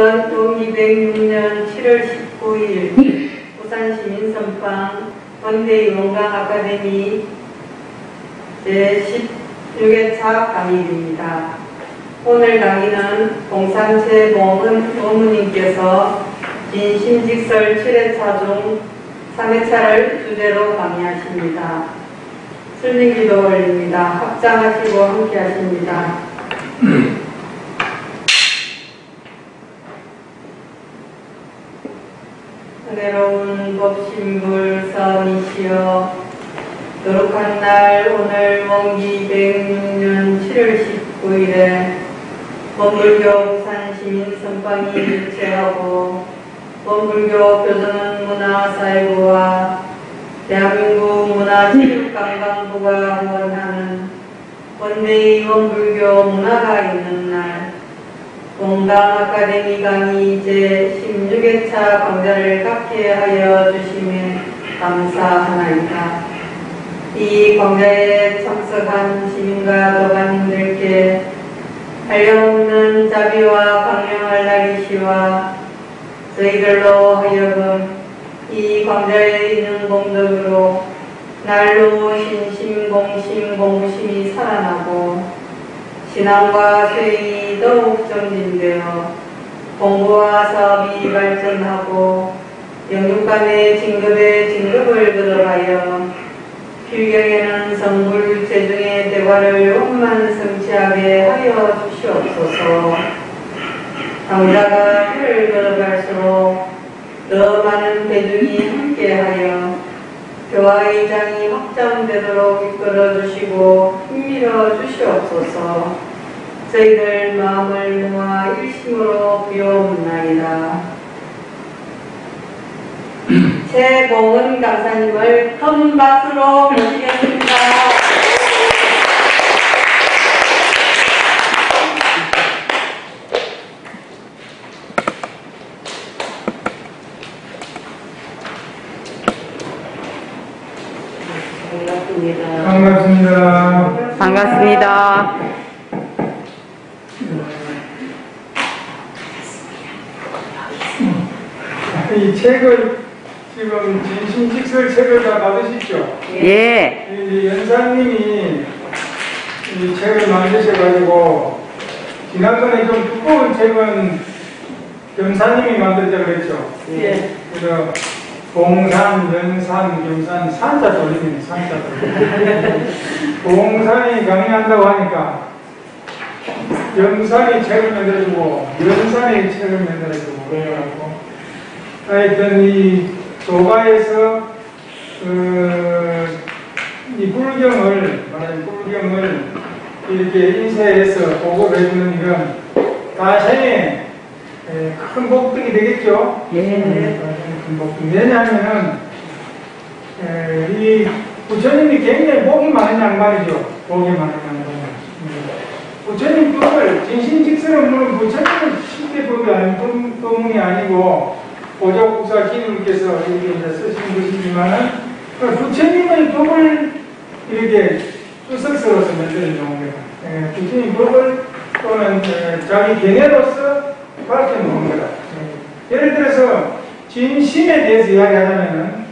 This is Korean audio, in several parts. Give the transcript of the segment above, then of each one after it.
206년 7월 19일 부산시민선방 원대의 원강 아카데미 제16회차 강의입니다. 오늘 강의는 공산체 봉은 어머님께서 진심직설 7회차 중 3회차를 주제로 강의하십니다. 슬림기도 올립니다. 합장하시고 함께 하십니다. 은혜로운 법신불 사원이시여. 거룩한 날 오늘 원기 106년 7월 19일에 원불교 부산시민 선방이 유치하고 원불교 교정은 문화사회부와 대한민국 문화체육관광부가 후원하는 원대의 원불교 문화가 있는 날 공강 아카데미 강의 제 16회차 강좌를 갖게 하여 주심에 감사하나이다. 이 강좌에 참석한 시민과 도반님들께 한량없는 자비와 강령할 날이시와 저희들로 하여금 이 강좌에 있는 공덕으로 날로 신심공심 공심이 살아나고 신앙과 수행이 더욱 정진되어 공부와 사업이 발전하고 영육간의 진급에 진급을 거듭하여 필경에는 성불 재중의 대화를 원만 성취하게 하여 주시옵소서. 당자가 혀를 거듭할수록 더 많은 대중이 함께하여 교화의 장이 확장되도록 이끌어 주시고 힘밀어 주시옵소서 저희들 마음을 모아 일심으로 부여옵나이다. 최봉은 강사님을 큰 박수로 모시겠습니다. 반갑습니다. 반갑습니다. 반갑습니다. 이 책을 지금 진심직설 책을 다 받으십시오. 예, 이 연사님이 이 책을 만드셔가지고 지난번에 좀 두꺼운 책은 경사님이 만들자 그랬죠. 예. 그래서 봉산, 연산, 경산, 산자 돌리면 산자 돌리면 봉산이 강의한다고 하니까 연산이 책을 만들어주고 연산이 책을 만들어주고 그래가지고 하여튼 이 조가에서 그, 이 불경을 말하자면 불경을 이렇게 인쇄해서 보고를 해주는 이런 에, 큰 복덕이 되겠죠. 예. 왜냐하면은 에, 이 부처님이 굉장히 복이 많은 양반이죠. 복이 많은 양반. 음. 부처님 법을 진심직설은 물론 부처님은 쉽게 법이 아닌 법- 법문이 아니고 보조국사 기님께서 이렇게 이제 쓰신 것이지만은 그 부처님의 법을 이렇게 만들어 놓은 거예요. 예, 부처님 법을 또는 에, 자기 견해로서 밝혀 놓은 거다. 예. 예를 들어서 진심에 대해서 이야기하자면은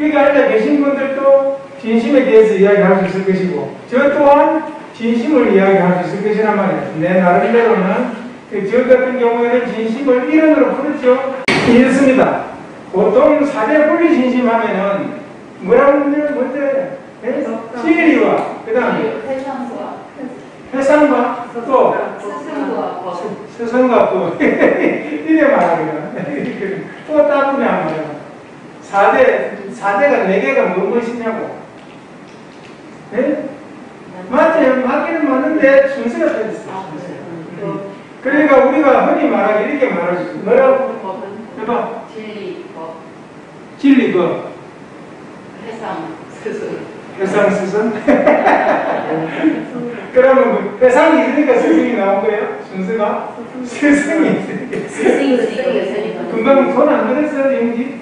여기 앉아 계신 분들도 진심에 대해서 이야기할 수 있을 것이고 저 또한 진심을 이야기할 수 있을 것이란 말이에요. 내 나름대로는 그저 같은 경우에는 진심을 이론으로 풀었죠. 이렇습니다. 보통 사대 분리 진심하면은 뭐라고 문제를 먼저 해요? 네? 진리와 그 다음에 해상과 회상과 또 스승과 법 스승과 또 이래 말하거든. 또 따분해 안 말이야. 4대, 4대가 4개가 무엇이냐고. 네? 맞아요. 맞기는 맞는데 순서가 틀렸어. 그러니까 우리가 흔히 말하기 이렇게 말하지. 뭐라고? 해봐. 진리 법 진리 그 해상 스승 회상 스승? 그러면 뭐 회상이 있으니까 스승이 나온 거예요? 순서가? 스승이 있으니까. 스승이 있으니까 금방 손안 들었어요, 영지?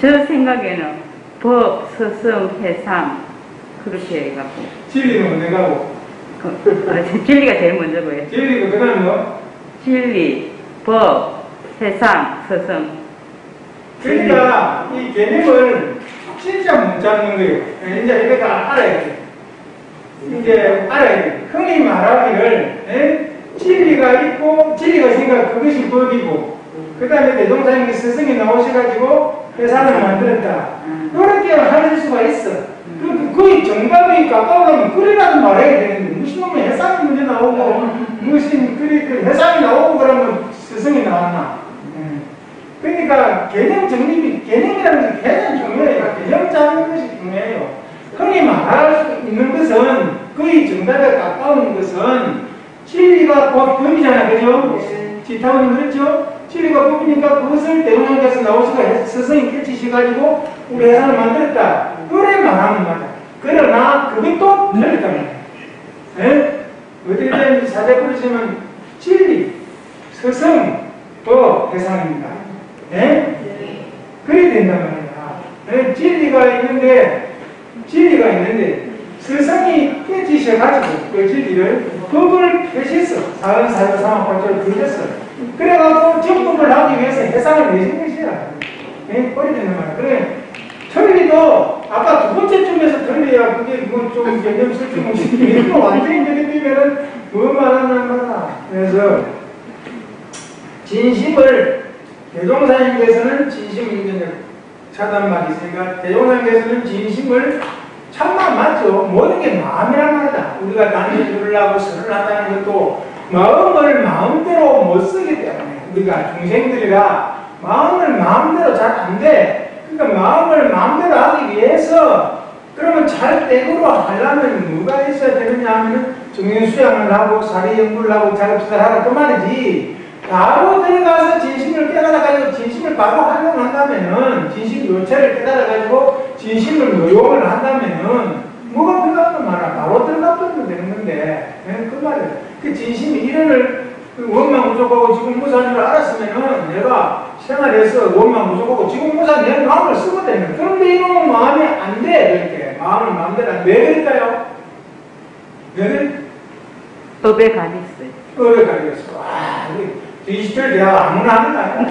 저 생각에는 법, 스승, 해상 그렇게 해갖고 진리는 가고? 그, 아, 진리가 제일 먼저고요. 진리가 그 다음에 뭐? 진리, 법, 세상, 스승. 그러니까 이 개념을 진짜 못 잡는 거예요. 이제 이래가 알아야 돼. 이제 알아야 돼. 흔히 말하기를 예? 진리가 있고 진리가 있으니까 그것이 법이고 그 다음에 대종사님이 스승이 나오셔가지고 회사를 만들었다. 그렇게 할 수가 있어. 그, 거의 정답이 가까우면 그래라도 말해야 되는데 무슨 놈의 해상이 문제 나오고 무슨 그리 그 해상이 나오고 그러면 스승이 나왔나. 예. 그러니까 개념 정립이 개념이라는 게 개념 중요해요. 개념 잡는 것이 중요해요. 흔히 말할 수 있는 것은 거의 정답에 가까운 것은 진리가 곧 법이잖아, 그죠? 네. 지타원님 그렇죠? 진리가 법이니까 그것을 대웅님께서 나오시가 스승이 깨치셔가지고 우리 회사를 만들었다. 그래 말하면 맞아. 그러나 그것도 틀렸단 말이야. 예? 어디든 사대 부르시면 진리, 스승, 법, 대상입니다. 예? 그래야 된단 말이야. 예, 진리가 있는데, 진리가 있는데, 스승이 깨지셔가지고 그 진리를 법을 펴셨어. 사은 사유 상황관절을 그렸어. 그래가지고 정법을 하기 위해서 해상을 내신 것이야. 예? 그래야 된단 말이야. 그래. 천리도 아까 두 번째 쪽에서 틀려야 그게 뭐좀 개념 설정 없이 완전히 뭐 말하는 거다. 그래서 진심을 대종사님께서는 진심 차단말이 있으니까 대종사님께서는 진심을 참만 맞죠. 모든 게 마음이란 말이다. 우리가 단지 누르려고 설을 한다는 것도 마음을 마음대로 못 쓰기 때문에 우리가 중생들이라 마음을 마음대로 잘 안 돼. 그러니까 마음을 마음대로 하기 위해서 그러면 잘 떼으로 하려면 뭐가 있어야 되느냐 하면 정신 수양을 하고 사리 연구를 하고 자격투자를 하라 그 말이지. 바로 들어가서 진심을 깨달아가지고 진심을 바로 활용한다면은 진심 요체를 깨달아가지고 진심을 노용을 한다면은 뭐가 들어가는 말이야 바로 들어가면 되는 건데 예, 그 말이야 그 진심이 이론을 그 원망 부족하고 지금 무사인 줄 알았으면은 내가 생활해서 원망 부족하고 지금 무사 내 마음을 쓰거든요 그런데 이놈은 마음이 안 돼 이렇게 마음을 마음대로 안 돼. 왜 그럴까요? 왜 그래? 법에 있어요. 어려 가겠어. 와, 디지털 대학 아무나 하는 거 아니야?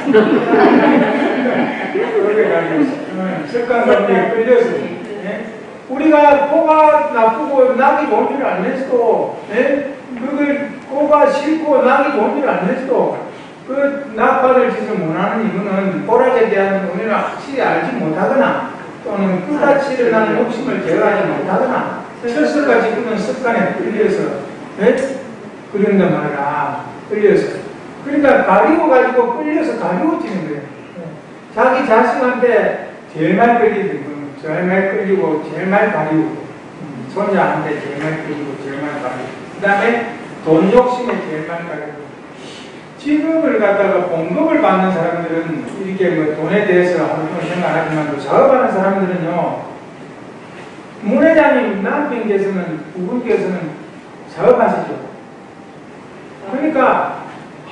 어려 가겠어. 습관감에 끌려서. 예? 우리가 코가 나쁘고 낙이 좋은 줄 알면서도, 예? 그걸 코가 싫고 낙이 좋은 줄 알면서도, 그 낙받을 짓을 못하는 이유는 보라에 대한 의미를 확실히 알지 못하거나, 또는 끝같이 일어나는 욕심을 제어하지 못하거나, 철수까지 그런 습관에 끌려서, 예? 그런단 말이야. 끌려서. 그러니까 가리고 가지고 끌려서 가리고 찌는 거예요. 자기 자식한테 제일 많이 끌리고, 제일 많이 끌리고, 제일 많이 가리고, 음, 손자한테 제일 많이 끌리고, 제일 많이 가리고, 그 다음에 돈 욕심에 제일 많이 가리고. 지급을 갖다가 봉급을 받는 사람들은 이렇게 뭐 돈에 대해서 하루 종일 생각하지만 또 사업하는 사람들은요, 문 회장님 남편께서는, 부부께서는 사업하시죠. 그러니까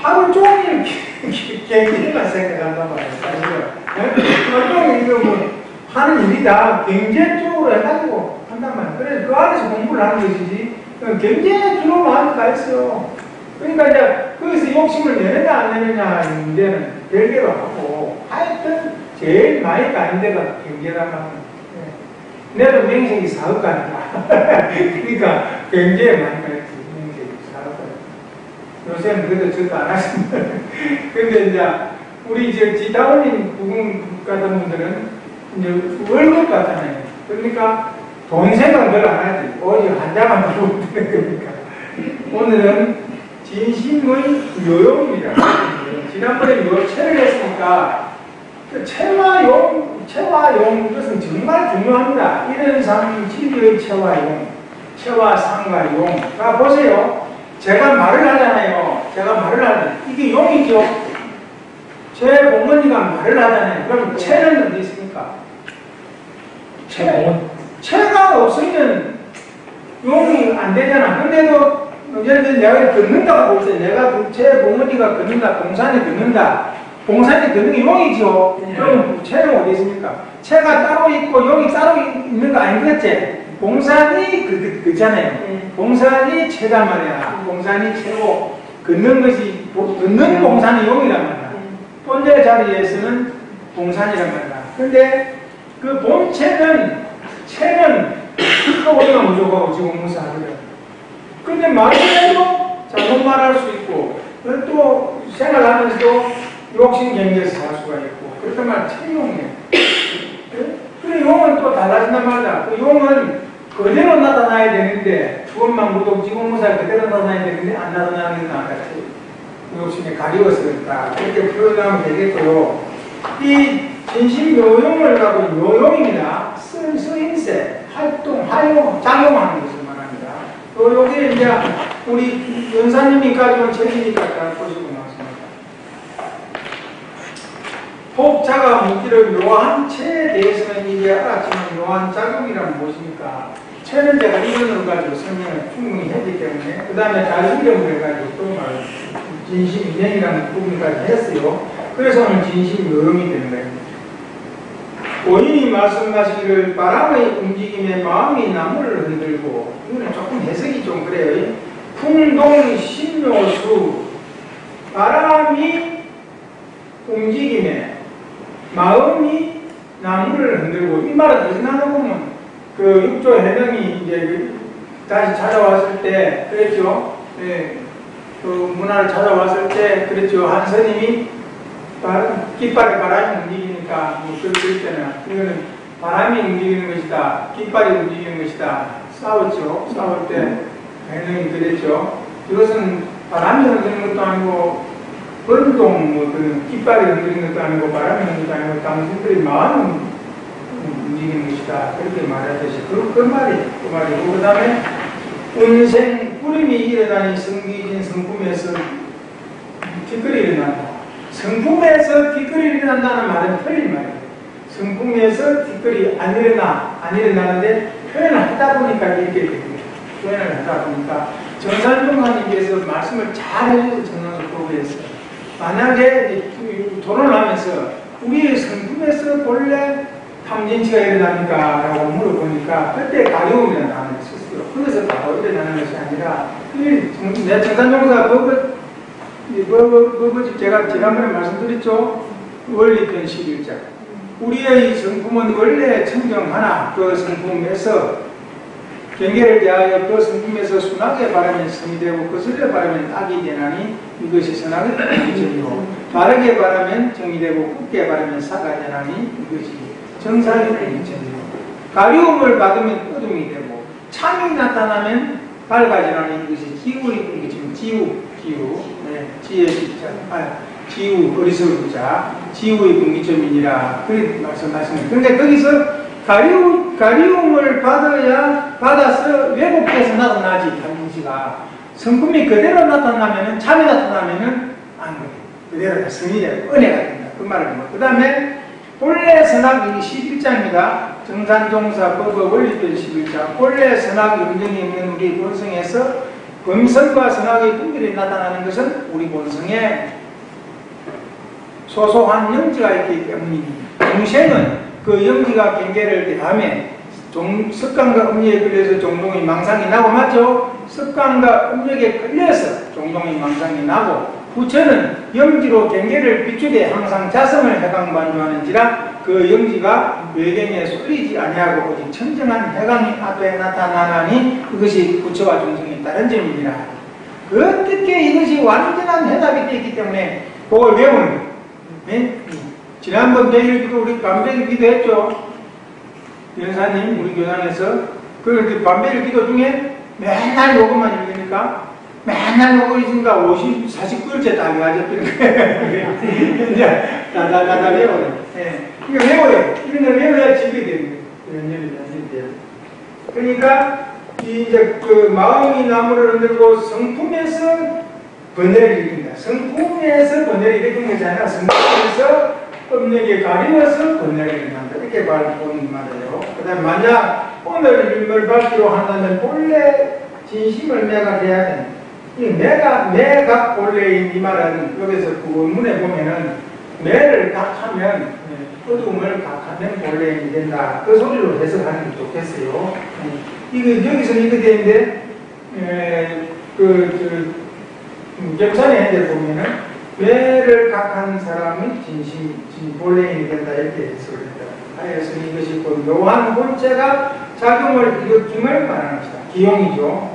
하루 종일 경제만 생각한단 말이에요, 사실은. 하루 종일 이거 뭐 하는 일이다. 경제 쪽으로 해가지고 한단 말이에요. 그래서 그 안에서 공부를 하는 것이지. 어, 경제에 주로 마음이 가 있어요. 그러니까 이제 거기서 욕심을 내느냐 안 내느냐 문제는 별개로 하고 하여튼 제일 많이 가는 데가 경제란 말이에요. 예. 내도 명색이 사업가니까. 그러니까 경제에 많이 가 있지. 명색이 사업가. 요새는 그래도 저도 안 하십니다. 근데 이제 우리 이제 지다올린 부분 같은 분들은 이제 월급 같잖아요. 그러니까 돈 생각 별로 안 하지. 오직 한자만 보고 되는 거니까. 오늘은 진심의 요용입니다. 지난번에 요체를 했으니까 그 체화용, 체화용 이것은 정말 중요합니다. 이런 삶 진리의 체화용, 체화상과 용. 자 보세요. 제가 말을 하잖아요. 제가 말을 하잖아요. 이게 용이죠. 제 부모님가 말을 하잖아요. 그럼 체는 어디 있습니까? 체. 체가 없으면 용이 안 되잖아. 근데도 예를 들어 내가 걷는다고 보세요. 내가 그제 부모님가 걷는다. 봉산에 걷는다. 봉산에 걷는 게 용이죠. 네. 그럼 체는 어디 있습니까? 체가 따로 있고 용이 따로 있는 거 아니겠지? 봉산이 그, 그, 그 잖아요. 네. 봉산이 체단 말이야. 봉산이 체고 걷는 것이 보- 듣는 봉산이 용이란 말이야. 본래 자리에서는 봉산이란 말이야. 근데 그 본체는 체는 그거보다 무조건 지공무사 하거든. 근데 말을 해도 잘못 말할 수 있고 또 생활하면서도 욕심 경계에서 살 수가 있고 그렇단 말이야. 체용이야. 그래 용은 또 달라진단 말이야. 그 용은 그대로 나타나야 되는데 주원만 무독지공무사 그대로 나타나야 되는데 안 나타나는 그 욕심에 가리워서 그렇다. 그렇게 표현하면 되겠고요. 이 진심 요용을 가고 요용입니다. 쓰, 쓰임새, 활동, 활용, 작용하는 것을 말합니다. 요, 요게 이제 우리 연사님이 가져온 책이니까 잘 보시고 나왔습니다. 복자가 묻기를 묘한 체에 대해서는 이제 알았지만 묘한 작용이란 무엇입니까? 체는 제가 이론으로 가지고 설명을 충분히 했기 때문에 그 다음에 자신경을 해가지고 또 말, 진심 인연이라는 부분까지 했어요. 그래서 오늘 진심 요용이 되는 거예요. 본인이 말씀하시기를 바람의 움직임에 마음이 나무를 흔들고 이거는 조금 해석이 좀 그래요. 풍동 신묘수 바람이 움직임에 마음이 나무를 흔들고 이 말은 어디서 나는 보면 그 육조 해명이 이제 그 다시 찾아왔을 때 그랬죠. 예. 그 문화를 찾아왔을 때 그랬죠. 한 바- 깃발에 바람이 움직이니까 뭐 그럴 때는 이거는 바람이 움직이는 것이다. 깃발이 움직이는 것이다. 싸웠죠. 싸울 때 해명이 그랬죠. 이것은 바람이 흔드는 것도 아니고 벌동 뭐 그런 깃발이 흔들리는 것도 아니고 바람이 흔드는 것도 아니고 당신들의 마음이 움직이는 것이다. 그렇게 말하듯이 그, 그 말이 그 말이고 그 다음에 운생 꾸림이 일어나니 성기진 성품에서 티끌이 일어난다. 성품에서 티끌이 일어난다는 말은 틀린 말이에요. 성품에서 티끌이 안 일어나 안 일어나는데 표현을 하다 보니까 이렇게 됩니다. 표현을 하다 보니까 정산종사님께서 말씀을 잘 해주셔서 정산수법에서 만약에 이제 토론을 하면서 우리의 성품에서 본래 탐진치가 일어납니까? 라고 물어보니까 그때 가려움이라는 단어를 썼어요. 그래서 바로 일어나는 것이 아니라 내 정산종사 법을 이 법을, 제가 지난번에 말씀드렸죠. 원리편 11장. 우리의 성품은 원래 청정하나 그 성품에서 경계를 대하여 그 성품에서 순하게 바라면 성이 되고 거슬려 바라면 악이 되나니 이것이 선악의 정이요 바르게 바라면 정이 되고 굳게 바라면 사가 되나니 이것이 정상의 정이요 가리움을 받으면 어둠이 되고 참이 나타나면 밝아지나니 이것이 지우의 분기점 지우 지우 네, 지혜 진짜 아, 지우 어리석은 자 지우의 분기점이니라 그렇게 말씀하시는 그런데 거기서 가리움, 가리움을 받아야, 받아서 왜곡돼서 나타나지, 당신시가. 성품이 그대로 나타나면은, 참이 나타나면은, 안 그래. 그대로 성이 되고, 은혜가 된다. 그 말을 뭐. 그 다음에, 본래 선악 11장입니다. 정산종사 법의 원리편 11장. 본래 선악 영정이 있는 우리 본성에서 범성과 선악의 분별이 나타나는 것은 우리 본성에 소소한 영지가 있기 때문입니다. 동생은 그 영지가 경계를 대하면 종, 습관과 음력에 걸려서 종종의 망상이 나고 맞죠? 습관과 음력에 걸려서 종종의 망상이 나고 부처는 영지로 경계를 비추되 항상 자성을 해강반주하는지라 그 영지가 외경에 쏠리지 아니하고 오직 청정한 해강이 앞에 나타나나니 그것이 부처와 종성의 다른 점이니라 어떻게 이것이 완전한 해답이 되기 때문에 그걸 외우는. 네? 지난번 대일 기도 우리 밤배일 기도했죠. 연사님 우리 교단에서 그 밤배일 기도 중에 맨날 요것만 읽으니까 맨날 요거 읽으니까 50, 49일째 다 외워졌거든. 이제 다다다다 외워요. 예. 이거 외워요. 이런 걸 외워야 집이 되는 거예요. 연연이 연연이 돼요. 그러니까 이 이제 그 마음이 나무를 흔들고 성품에서 번뇌를 일으킨다. 성품에서 번뇌를 일으킨 아니라 성품에서 음력에 가리워서 번뇌를 일으킨다. 이렇게 말보는 말이에요. 그 다음에 만약 오늘 일을 받기로 한다면 본래 진심을 내가 돼야 된다. 이 내가, 내가 본래인 이 말은 여기서 그 원문에 보면은 내를 각하면 네, 어둠을 각하면 본래인이 된다. 그 소리로 해석하는 게 좋겠어요. 네. 이거 여기서 이거 되는데 에, 그, 그 음, gem산의 해를 보면은 외를 각한 사람이 진심, 진 본래인이 된다 이렇게 해석을 했다. 하여서 이것이 곧 묘한 본체가 작용을 일으킴을 것이다. 기용이죠.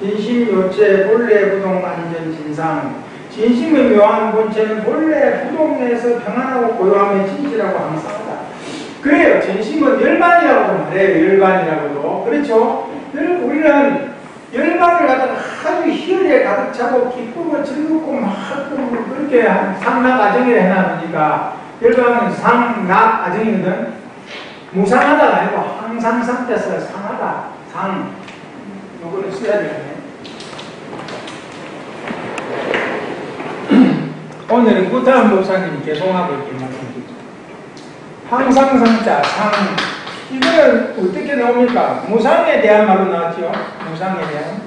진심 요체 본래 부동 안전 진상. 진심의 묘한 본체는 본래 부동에서 평안하고 고요함의 진실하고 항상하다. 그래요. 진심은 열반이라고도 말해요. 열반이라고도. 그렇죠? 열- 우리는 열반을 갖다가 아주 희열에 가득 차고 기쁘고 즐겁고 막 그렇게 상락 아정이라 해놔보니까 열반은 상락 아정이거든. 무상하다가 아니고 항상 상태에서 상하다. 상. 요거를 써야 되겠네. 오늘은 구타한 목사님이 개송하고 있게 말씀드리죠. 항상 상자, 상. 이거는 어떻게 나옵니까? 무상에 대한 말로 나왔죠. 무상에 대한.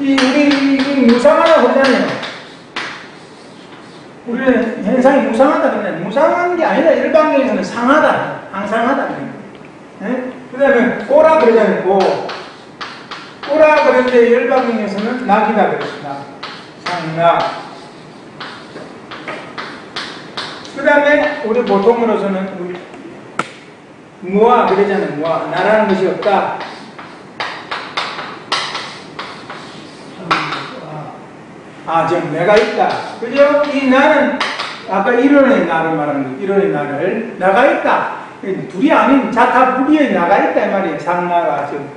이, 우리, 무상하다고 그러잖아요. 우리는 현상이 무상하다 그러는데, 무상한 게 아니라 일반적에서는 상하다. 항상하다. 네? 그 다음에 꼬라 그러잖아요. 꼬. 꼬라 그럴 때 일반적에서는 낙이다 그랬습니다. 상낙. 그 다음에 우리 보통으로서는 우리 무아 그러잖아요. 무아 나라는 것이 없다. 아, 지금 내가 있다. 그죠? 이 나는 아까 이론의 나를 말하는 거, 이론의 나를 나가 있다. 둘이 아닌 자타불이의 나가 있다 이 말이에요. 상나가 지금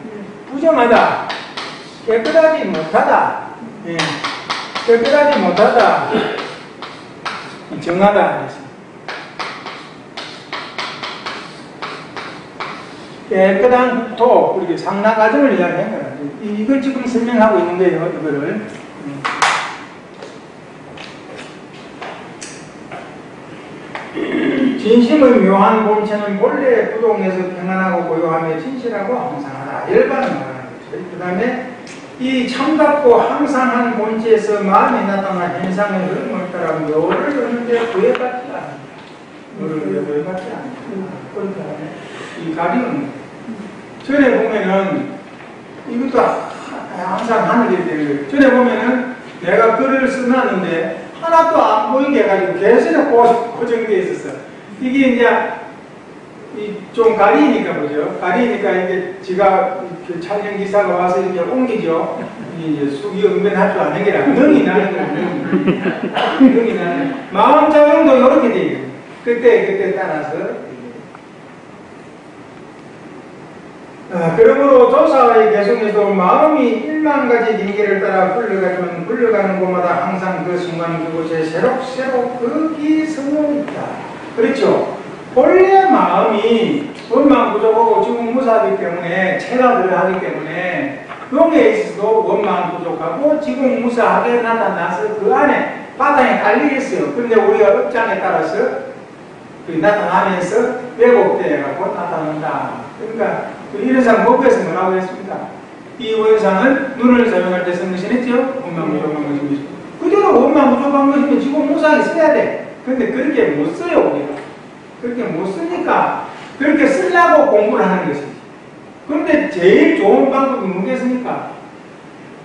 부정하다, 깨끗하지 못하다, 예. 깨끗하지 못하다, 정하다. 그랬습니다. 깨끗한 국토, 우리 상나 과정을 이야기한. 이- 이걸 지금 설명하고 있는 거예요, 이거를. 음. 진심의 묘한 본체는 본래 부동에서 평안하고 고요하며 진실하고 항상하다. 열반을 말하는 거죠. 그 다음에 이 참답고 항상한 본체에서 마음이 나타난 현상의 흐름을 따라 묘를 여는데 구애받지 않는다. 묘를 구애받지 않는다. 그렇게 하네. 이 가리는 전에 보면은 이것도 하- 항상 게 되는. 전에 보면은 내가 글을 써놨는데 하나도 안 보이게 해가지고 계속 고- 고정되어 있었어. 이게 이제 이좀 가리니까 보죠. 가리니까 이게 지가 그 촬영 기사가 와서 이렇게 옮기죠. 이제 숙이 은변할 줄 아는 게라 능이 나는 거야. 능이. 나는. 마음 작용도 이렇게 돼 있어요. 그때 그때 따라서 아, 그러므로 조사의 개성에도 마음이 일만 가지 징계를 따라 흘러가지만 흘러가는 곳마다 항상 그 순간 그곳에 새록새록 극이 성령이 있다. 그렇죠? 본래 마음이 원망 부족하고 지금 무사하기 때문에 체가들을 하기 때문에 여기에 있어도 원망 부족하고 지금 무사하게 나타나서 그 안에 바탕에 달리겠어요. 근데 우리가 업장에 따라서 그 나타나면서 왜곡되어갖고 나타난다. 그러니까 그 이런 상 법에서 뭐라고 했습니까? 이 원상은 눈을 사용할 때 쓴 것이 있죠? 원망 부족한 것이죠. 그대로 원망 부족한 것이면 지금 무사하게 써야 돼. 근데 그렇게 못 써요, 우리가. 그렇게 못 쓰니까 그렇게 쓰려고 공부를 하는 것이지. 그런데 제일 좋은 방법이 뭐겠습니까?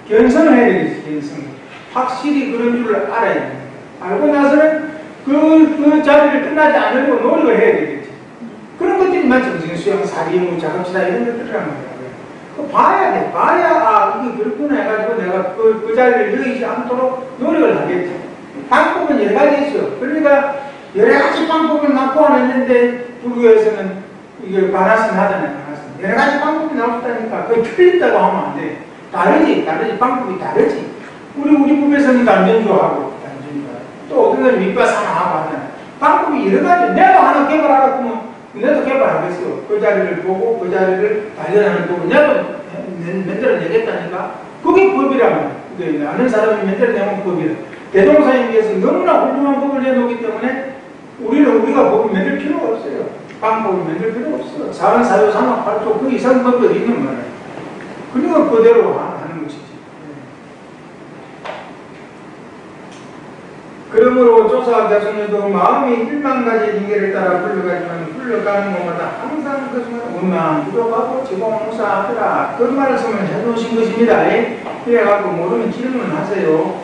견성을 해야 되겠지, 견성. 확실히 그런 줄을 알아야 됩니다. 알고 나서는 그, 그 자리를 끝나지 않으려고 노력을 해야 되겠지. 그런 것들이만 정신 수양, 사리무, 작업치다 이런 것들이란 말이야. 그 봐야 돼. 봐야, 아, 이게 그렇구나 해가지고 내가 그, 그 자리를 여의지 않도록 노력을 하겠지. 방법은 여러 가지 있어요. 그러니까 여러 가지 방법을 막 고안했는데 불교에서는 이게 반화선 하잖아요. 반화선. 여러 가지 방법이 나왔다니까. 그게 틀린다고 하면 안 돼. 다르지. 다르지. 방법이 다르지. 우리, 우리 법에서는 단전조하고, 단전조. 또 어떤 건 윗바사나 하고 하는 방법이 여러 가지. 내가 하나 개발하라고 하면 내도 개발하겠어. 그 자리를 보고 그 자리를 발견하는 내가 만들어내겠다니까. 그게 법이라면. 그게 아는 사람이 만들어내면 법이라. 대동사에 비해서 너무나 훌륭한 법을 내놓기 때문에 우리는 우리가 법을 만들 필요가 없어요. 방법을 만들 필요가 없어. 사원, 사유, 상업, 팔조 그 이상 어디 있는 말이야. 그러니까 그대로 하는 것이지. 그러므로 조사 교수님도 마음이 일만 가지 징계를 따라 불러가지만 불러가는 곳마다 항상 그 중에 원망, 부족하고 지공무사하더라. 그 말씀을 해놓으신 것입니다. 예? 그래갖고 모르면 질문하세요.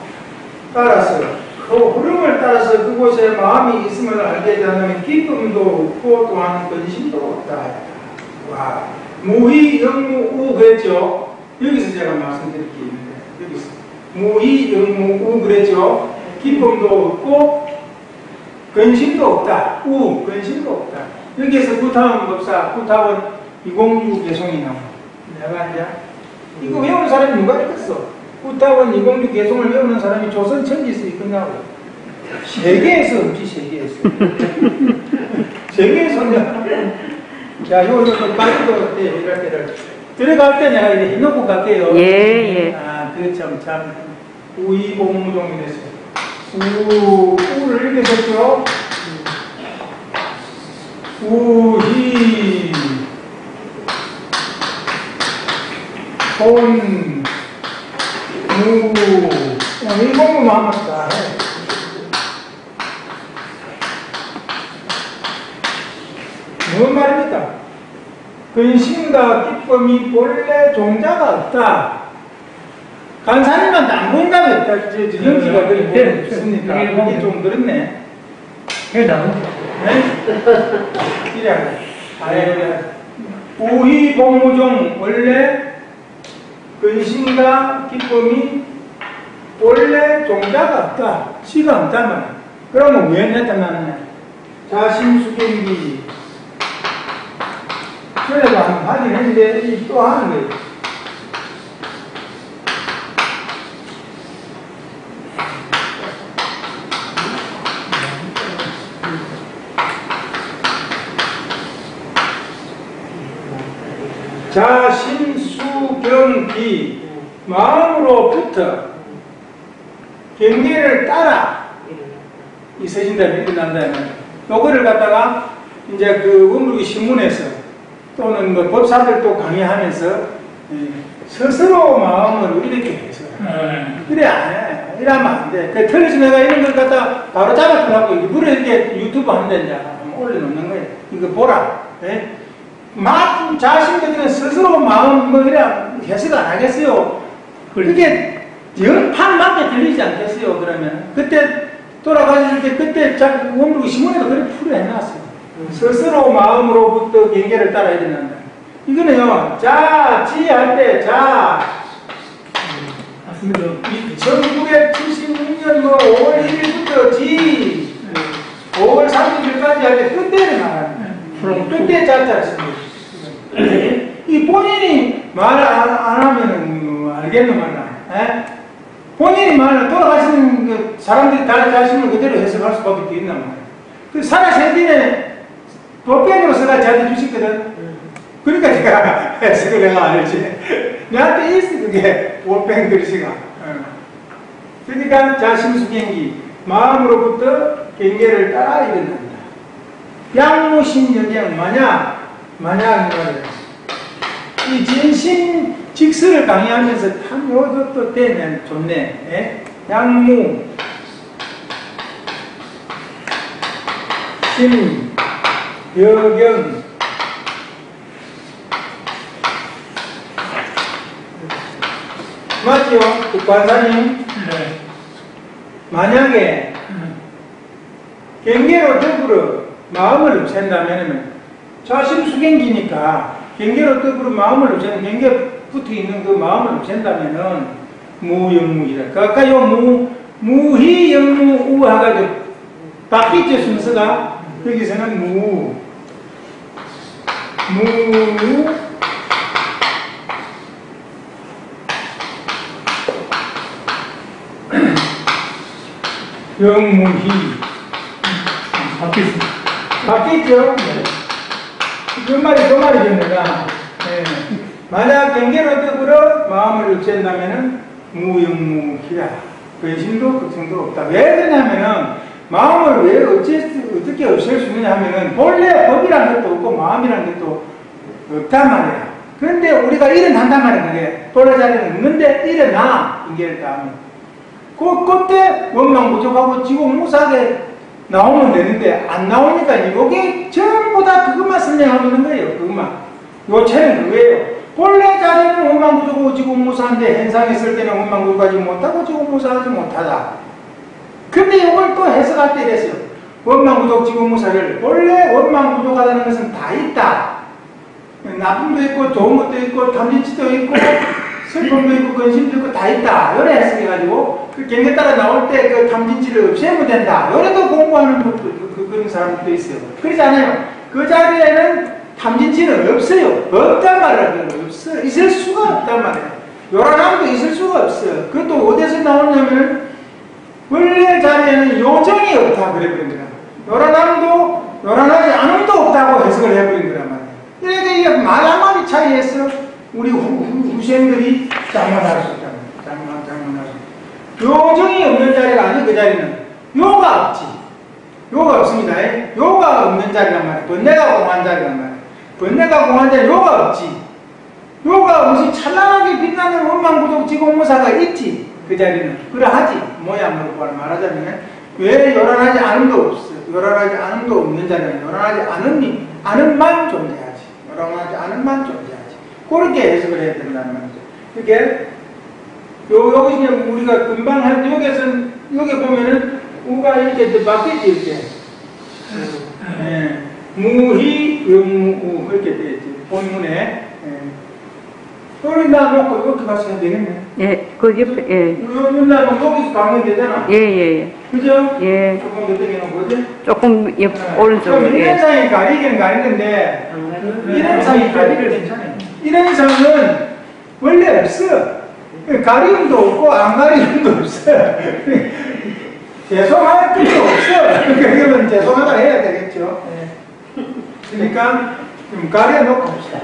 따라서 그 흐름을 따라서 그곳에 마음이 있음을 알게 되면 기쁨도 없고 또한 근심도 없다. 와, 무희 영무 우 그랬죠. 여기서 제가 말씀드릴 게 있는데 여기서 무희 영무 우 그랬죠. 기쁨도 없고 근심도 없다. 우 근심도 없다. 여기에서 구타원 법사 구타원 206 개송이 나옵니다. 내가 이제 이거 외우는 사람이 누가 있겠어? 구타원 206 개송을 외우는 사람이 조선 천지에서 있겠냐고. 세계에서 없지 세계에서. 세계에서 야, 이거 좀 빠지도 돼, 이럴 때를. 들어갈 때 내가 이렇게 해놓고 갈게요. 예, 예. 아, 그 참, 참, 우이봉무종이 됐어요. 우, 우를 읽으셨죠? 우희, 본, 무, 어, 마음다 해. 무슨 말입니까? 근심과 기쁨이 본래 종자가 없다. 안 보인다면 저, 저, 저 영지가 그리 네, 이게 좀 그렇네. 그게 나온 네? 이래. 아예 우희 복무종 원래 근심과 기쁨이 원래 종자가 없다. 시가 없다면 그러면 왜 나타나느냐? 자신수경기 전에도 한번 하긴 했는데 이또 하는 거예요. 자신수경기 마음으로부터 경계를 따라 있어진다 일어난다면 요거를 갖다가 이제 그 원무기 신문에서 또는 뭐 법사들도 강의하면서 예, 스스로 마음을 이렇게 해서 그래 안 해. 이러면 안 돼. 그 틀려서 내가 이런 걸 갖다 바로 잡아주려고 일부러 이렇게 유튜브 하는데 이제 한번 올려놓는 거예요. 이거 보라. 예? 막 자신들은 스스로 마음 뭐 이래 해석 안 하겠어요. 그게 영판 맞게 들리지 않겠어요. 그러면 그때 돌아가실 때 그때 자 원무기 신문에도 그렇게 풀어 해놨어요. 스스로 마음으로부터 경계를 따라 일어난다. 이거는요, 자, 지 할 때, 자, 맞습니다. 1976년 뭐 5월 1일부터 지, 5월 30일까지 할 때 끝대를 말하는 끝대 자자를 씁니다. 이 본인이 말안 하면 뭐 알겠는 말이야. 에? 본인이 말을 돌아가시는 그 사람들이 다 자신을 그대로 해석할 수밖에 있단 말이야. 그 사라세딘에 법변으로 써가 저한테 주시거든. 그러니까 제가 해석을 내가 안 했지. 내한테 있어, 그게. 볼펜 글씨가. 어. 그러니까 자신수경기, 마음으로부터 경계를 따라 일어난다. 양무신경경, 만약, 만약. 이 진신 직설을 강의하면서 참 요것도 되면 좋네. 예? 양무, 신, 여경, 맞죠? 그 관사님? 네. 만약에 경계로 더불어 마음을 없앤다면 자심 수경기니까 경계로 더불어 마음을 없앤 경계 붙어 있는 그 마음을 없앤다면은 무영무이다. 그 아까 요 무, 무희 영무 우하가 바뀌죠 순서가 여기서는 무, 무, 영무희 바뀌었습니다. 바뀌었죠? 그 말이 그 말이죠 내가. 예. 만약 경계로 더불어 마음을 없앤다면은 무영무희라. 근심도 걱정도 없다. 왜 그러냐면은 마음을 왜 어째, 어떻게 없앨 수 있느냐 하면은 본래 법이란 것도 없고 마음이란 것도 없단 말이야. 그런데 우리가 일어난단 말이야 그게. 본래 자리는 없는데 일어나 경계를 따면. 그, 그때 원망 부족하고 지금 무사하게 나오면 되는데 안 나오니까 이게 전부 다 그것만 설명하고 있는 거예요. 그것만. 요 책은 그거예요. 본래 자리는 원망 부족하고 지금 무사한데 현상했을 때는 원망 부족하지 못하고 지금 무사하지 못하다. 근데 이걸 또 해석할 때 이랬어요. 원망 부족 지금 무사를 원래 원망 부족하다는 것은 다 있다. 나쁨도 있고 좋은 것도 있고 탐진치도 있고 슬픔도 있고 근심도 있고 다 있다. 요래 해석해가지고 그 경계 따라 나올 때 그 탐진치를 없애면 된다. 요래도 공부하는 것도 그, 그, 그런 사람들도 있어요. 그렇지 않아요. 그 자리에는 탐진치는 없어요. 없단 말이에요. 없어. 있을 수가 없단 말이에요. 요란함도 있을 수가 없어요. 그것도 어디서 나오냐면 원래 자리에는 요정이 없다 그래버린 거야. 요란함도 요란하지 않음도 없다고 해석을 해버린 거란. 이렇게 이게 말 한마디 차이에서 우리 후생들이 잘못할 수 있다는. 잘못, 잘못할 수 요정이 없는 자리가 아니 그 자리는 요가 없지. 요가 없습니다. 요가 없는 자리란 말이야. 번뇌가 공한 자리란 말이야. 번뇌가 공한 자리 요가 없지. 요가 없이 찬란하게 빛나는 원망부족 지공무사가 있지. 그 자리는. 그러하지. 모양으로 말하자면 왜 요란하지 않음도 없어. 요란하지 않음도 없는 자리는 요란하지 않음이 않음만 존재하지. 요란하지 않음만 존재하지. 그렇게 해석을 해야 된다는 말이죠. 그게 요 여기 그냥 우리가 금방 한 여기서 여기 보면은 우가 이렇게 바뀌지 이렇게. 예. 무희 영무 이렇게 되어 있지. 본문에. 예. 여기 놔놓고 이렇게 가서 해야 되겠네. 예, 그 옆에, 예. 여기 놔놓고 여기서 가면 되잖아. 예, 예, 그죠? 예. 조금 더 되게 놓거든. 조금 옆, 네. 오른쪽으로, 그럼 이런 예. 상이 가리긴 가리는데 이런 상이 가리를 괜찮아요. 이런 상은 원래 없어. 가리움도 없고 안 가리움도 없어. 죄송할 필요 없어. 그러면 죄송하다 해야 되겠죠. 예. 그러니까 좀 가려놓고 봅시다.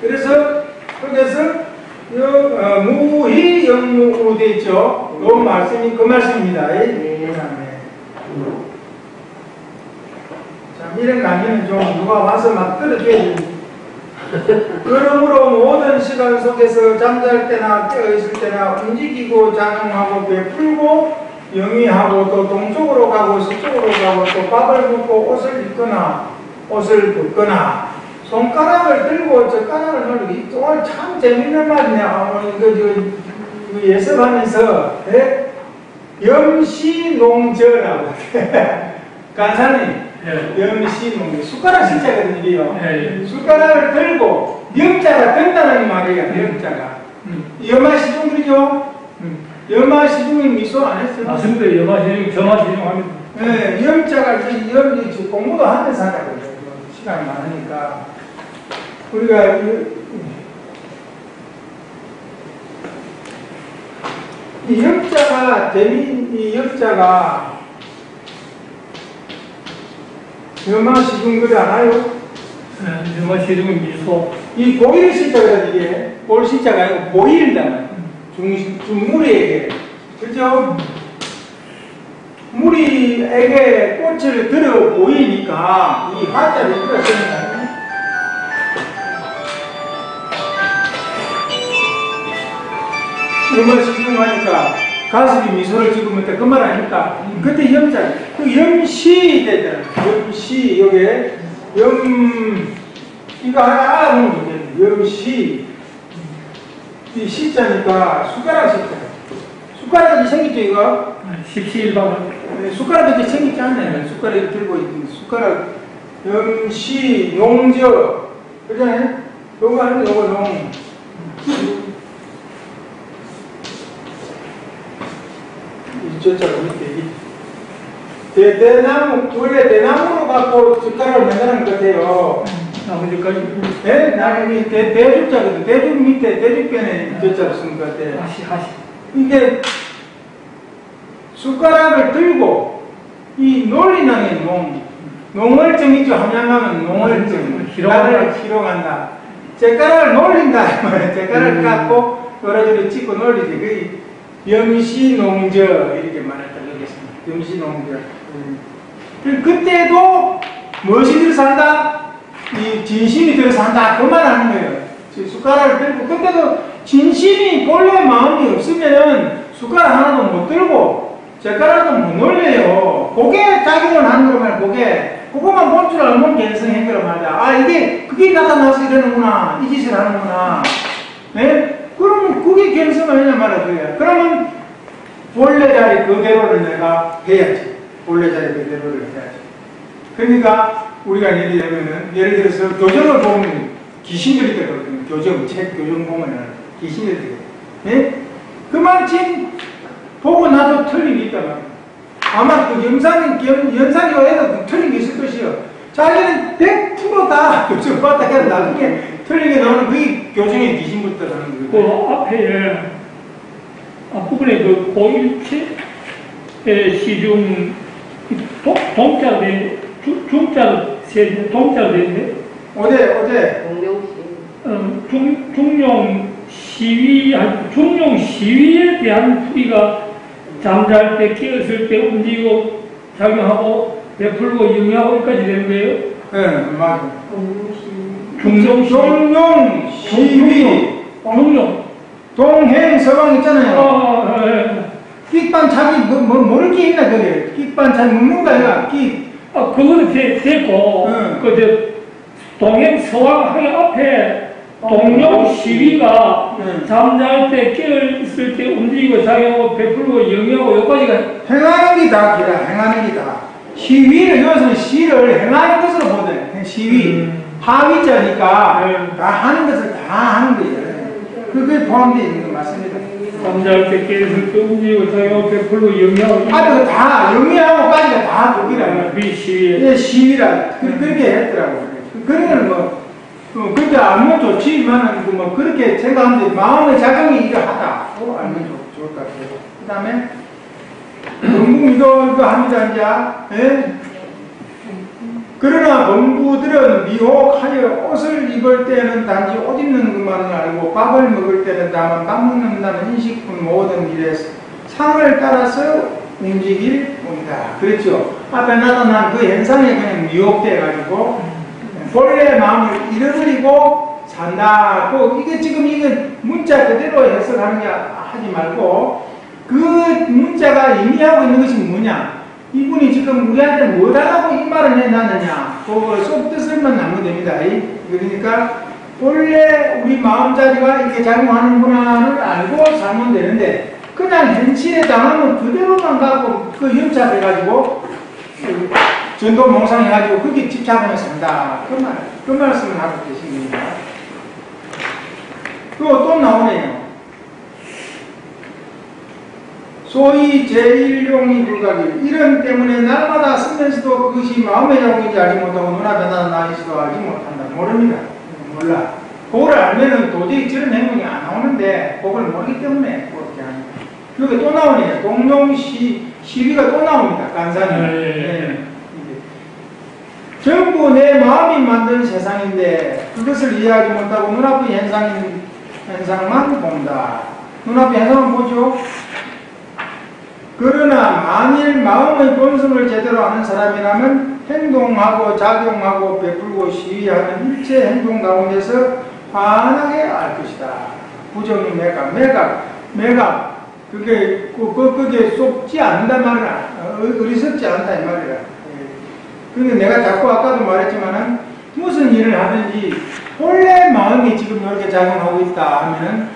그래서 요, 어, 무희 영무로 돼 있죠. 요 말씀이 그 말씀입니다. 예. 네. 자, 이런 강의는 좀 누가 와서 막 들어줘야 됩니다. 그러므로 모든 시간 속에서 잠잘 때나 깨어있을 때나 움직이고 작용하고 베풀고 영위하고 또 동쪽으로 가고 서쪽으로 가고 또 밥을 먹고 옷을 입거나 옷을 벗거나 손가락을 들고 젓가락을 놀고 이 오늘 참 재밌는 말이네. 아, 이거 저, 이거 예습하면서 예? 염시농저라고 간사님 예. 염시농 숟가락 신자거든요 이게요. 예, 예. 숟가락을 들고 염자가 든다는 말이에요. 염자가 음. 염화 시중들이죠. 음. 염화 시중에 미소 안 했어요. 맞습니다. 영화시중, 정화시중 합니다. 네, 염자가 이 염, 이 공부도 하면서 하거든요. 시간이 많으니까. 우리가 이, 이 염자가 재미 이 염자가 염화 시중들이 알아요? 예, 영화시중의 미소. 이 보일 시자가 이게 볼 시자가 아니고 보일다 중 중무리에게 그죠? 무리에게 꽃을 들어 보이니까 이 화자를 들었으니까 음을 시중하니까 가슴이 미소를 지으면 그말 아닙니까? 그때 염자, 그 염시 되잖아. 염시, 요게 염, 이거 하나 알아보면 되겠네. 염시. 이 시자니까 숟가락 시자. 숟가락이 생겼죠, 이거? 십시일반을. 네, 숟가락 이렇게 생기지 않나요? 숟가락 들고 있는 숟가락 염시 용저 그러잖아요? 요거 하는 요거 용 대나무 원래 대나무로 갖고 숟가락을 만드는 것 같아요 나머지까지. 네? 나중에 대, 대죽자거든 대죽 밑에 대죽변에 저자로 쓴것 같아요 하시, 하시. 이게 숟가락을 들고 이 논리낭의 농, 농월증이죠. 함양하면 농월증. 나를 희롱한다. 젓가락을 놀린다. 젓가락을 음. 갖고 요라저리 찍고 놀리지. 그 염시농저 이렇게 말했다 그러겠습니다. 염시농저. 음. 그때도 무엇이 들어 산다? 이 진심이 들어 산다. 그 말 하는 거예요. 지- 숟가락을 들고 그때도 진심이 본래 마음이 없으면은 숟가락 하나도 못 들고 젓가락도 못 놀려요. 그게 작용을 하는 거면 그게 그것만 볼 줄 알면 개성인 거란 말이야. 아 이게 그게 나타나서 이러는구나 이 짓을 하는구나. 예? 그러면 그게 하냐 말이야 그게. 그러면 본래 자리 그대로를 내가 해야지. 본래 자리 그대로를 해야지. 그러니까 우리가 예를 들면은 예를 들어서 교정을 보면 귀신들이 되거든요. 교정 책 교정 보면은 귀신들이 되거든요. 예? 그만큼 보고 나도 틀린 게 있다면 아마 그 영상이 연- 연상이 와도 게 있을 것이요. 자기는 100%다 교정 해도 나중에 틀리게 나오는 그게 교정의 귀신부터 하는 그 거예요. 앞에 앞부분에 그 고일체의 시중 동- 동자가 되는데 주- 중자가 세 동자가 되는데 어제 어제. 어, 중, 중용 시위, 중용 시위에 대한 풀이가 잠잘 때, 깨었을 때 움직이고 작용하고 베풀고 영위하고 여기까지 되는 거예요. 예 맞아. 중 용 시위. 종용 시위 중용. 동행 서방 있잖아요. 아, 예. 끽반 자기 뭐, 뭐 모를 게 있나 그게 끽반 잘 먹는 거야 끽 아, 그거는 되, 됐고, 응. 그, 저, 동행 서왕하기 앞에 동용 시위가 응. 잠잘 때, 깨어있을 때 움직이고 작용하고 베풀고 영위하고 여기까지가 행하는 게다 기라 행하는 게다 시위를 여기서는 시를 행하는 것으로 보대 시위 음. 하위자니까 네. 다 하는 것을 다 하는 거예요. 그게 포함되어 있는 거 맞습니다. 때 움직이고 작용하고 베풀고 영위하고 아그 다 영위하고까지가 다 거기라 미 시위에. 이게 시위라 그, 그렇게 했더라고. 그- 그러면 뭐 어, 그렇게 알면 좋지만은 그뭐 그렇게 생각하는데 마음의 작용이 이러하다 어, 알면 좋, 좋을 것 같아요. 그 다음에 범국미도 이거 합니다 이제. 예? 그러나 범부들은 미혹하여 옷을 입을 때는 단지 옷 입는 것만을 알고 밥을 먹을 때는 다만 밥 먹는다는 인식뿐 모든 일에 상을 따라서 움직일 뿐이다. 그렇죠. 앞에 나타난 그 현상에 그냥 미혹돼가지고 본래 마음을 잃어버리고 산다. 꼭 이게 지금 이게 문자 그대로 해석하는 게 하지 말고 그 문자가 의미하고 있는 것이 뭐냐? 이분이 지금 우리한테 뭘 하라고 이 말을 해놨느냐? 그거 속 뜻을만 나면 됩니다. 이- 그러니까 본래 우리 마음자리가 이렇게 작용하는구나를 알고 살면 되는데 그냥 현실에 당하면 그대로만 가고 그 연착해가지고 전도 몽상해가지고 그게 집착하며 산다. 그 말, 그 말씀을 하고 계신 겁니다. 또, 또 나오네요. 소위 제1용이 불가길 이런 때문에 날마다 쓰면서도 그것이 마음의 작용인지 알지 못하고 눈앞에 나타나기지도 알지 못한다. 모릅니다. 몰라. 그걸 알면은 도저히 저런 행동이 안 나오는데 그걸 모르기 때문에 그렇게 하는. 여기 또 나오네요. 동룡시 시비가 또 나옵니다. 간산이. 네. 이게. 전부 내 마음이 만든 세상인데 그것을 이해하지 못하고 눈앞의 현상인 현상만 본다. 눈앞의 현상만 보죠. 그러나 만일 마음의 본성을 제대로 아는 사람이라면 행동하고 작용하고 베풀고 시위하는 일체 행동 가운데서 환하게 알 것이다. 부정이 매각, 매각, 매각. 그게 그, 그, 그게 속지 않는단 말이야. 어, 어리석지 않다 이 말이야. 근데 내가 자꾸 아까도 말했지만은 무슨 일을 하든지 본래 마음이 지금 이렇게 작용하고 있다 하면은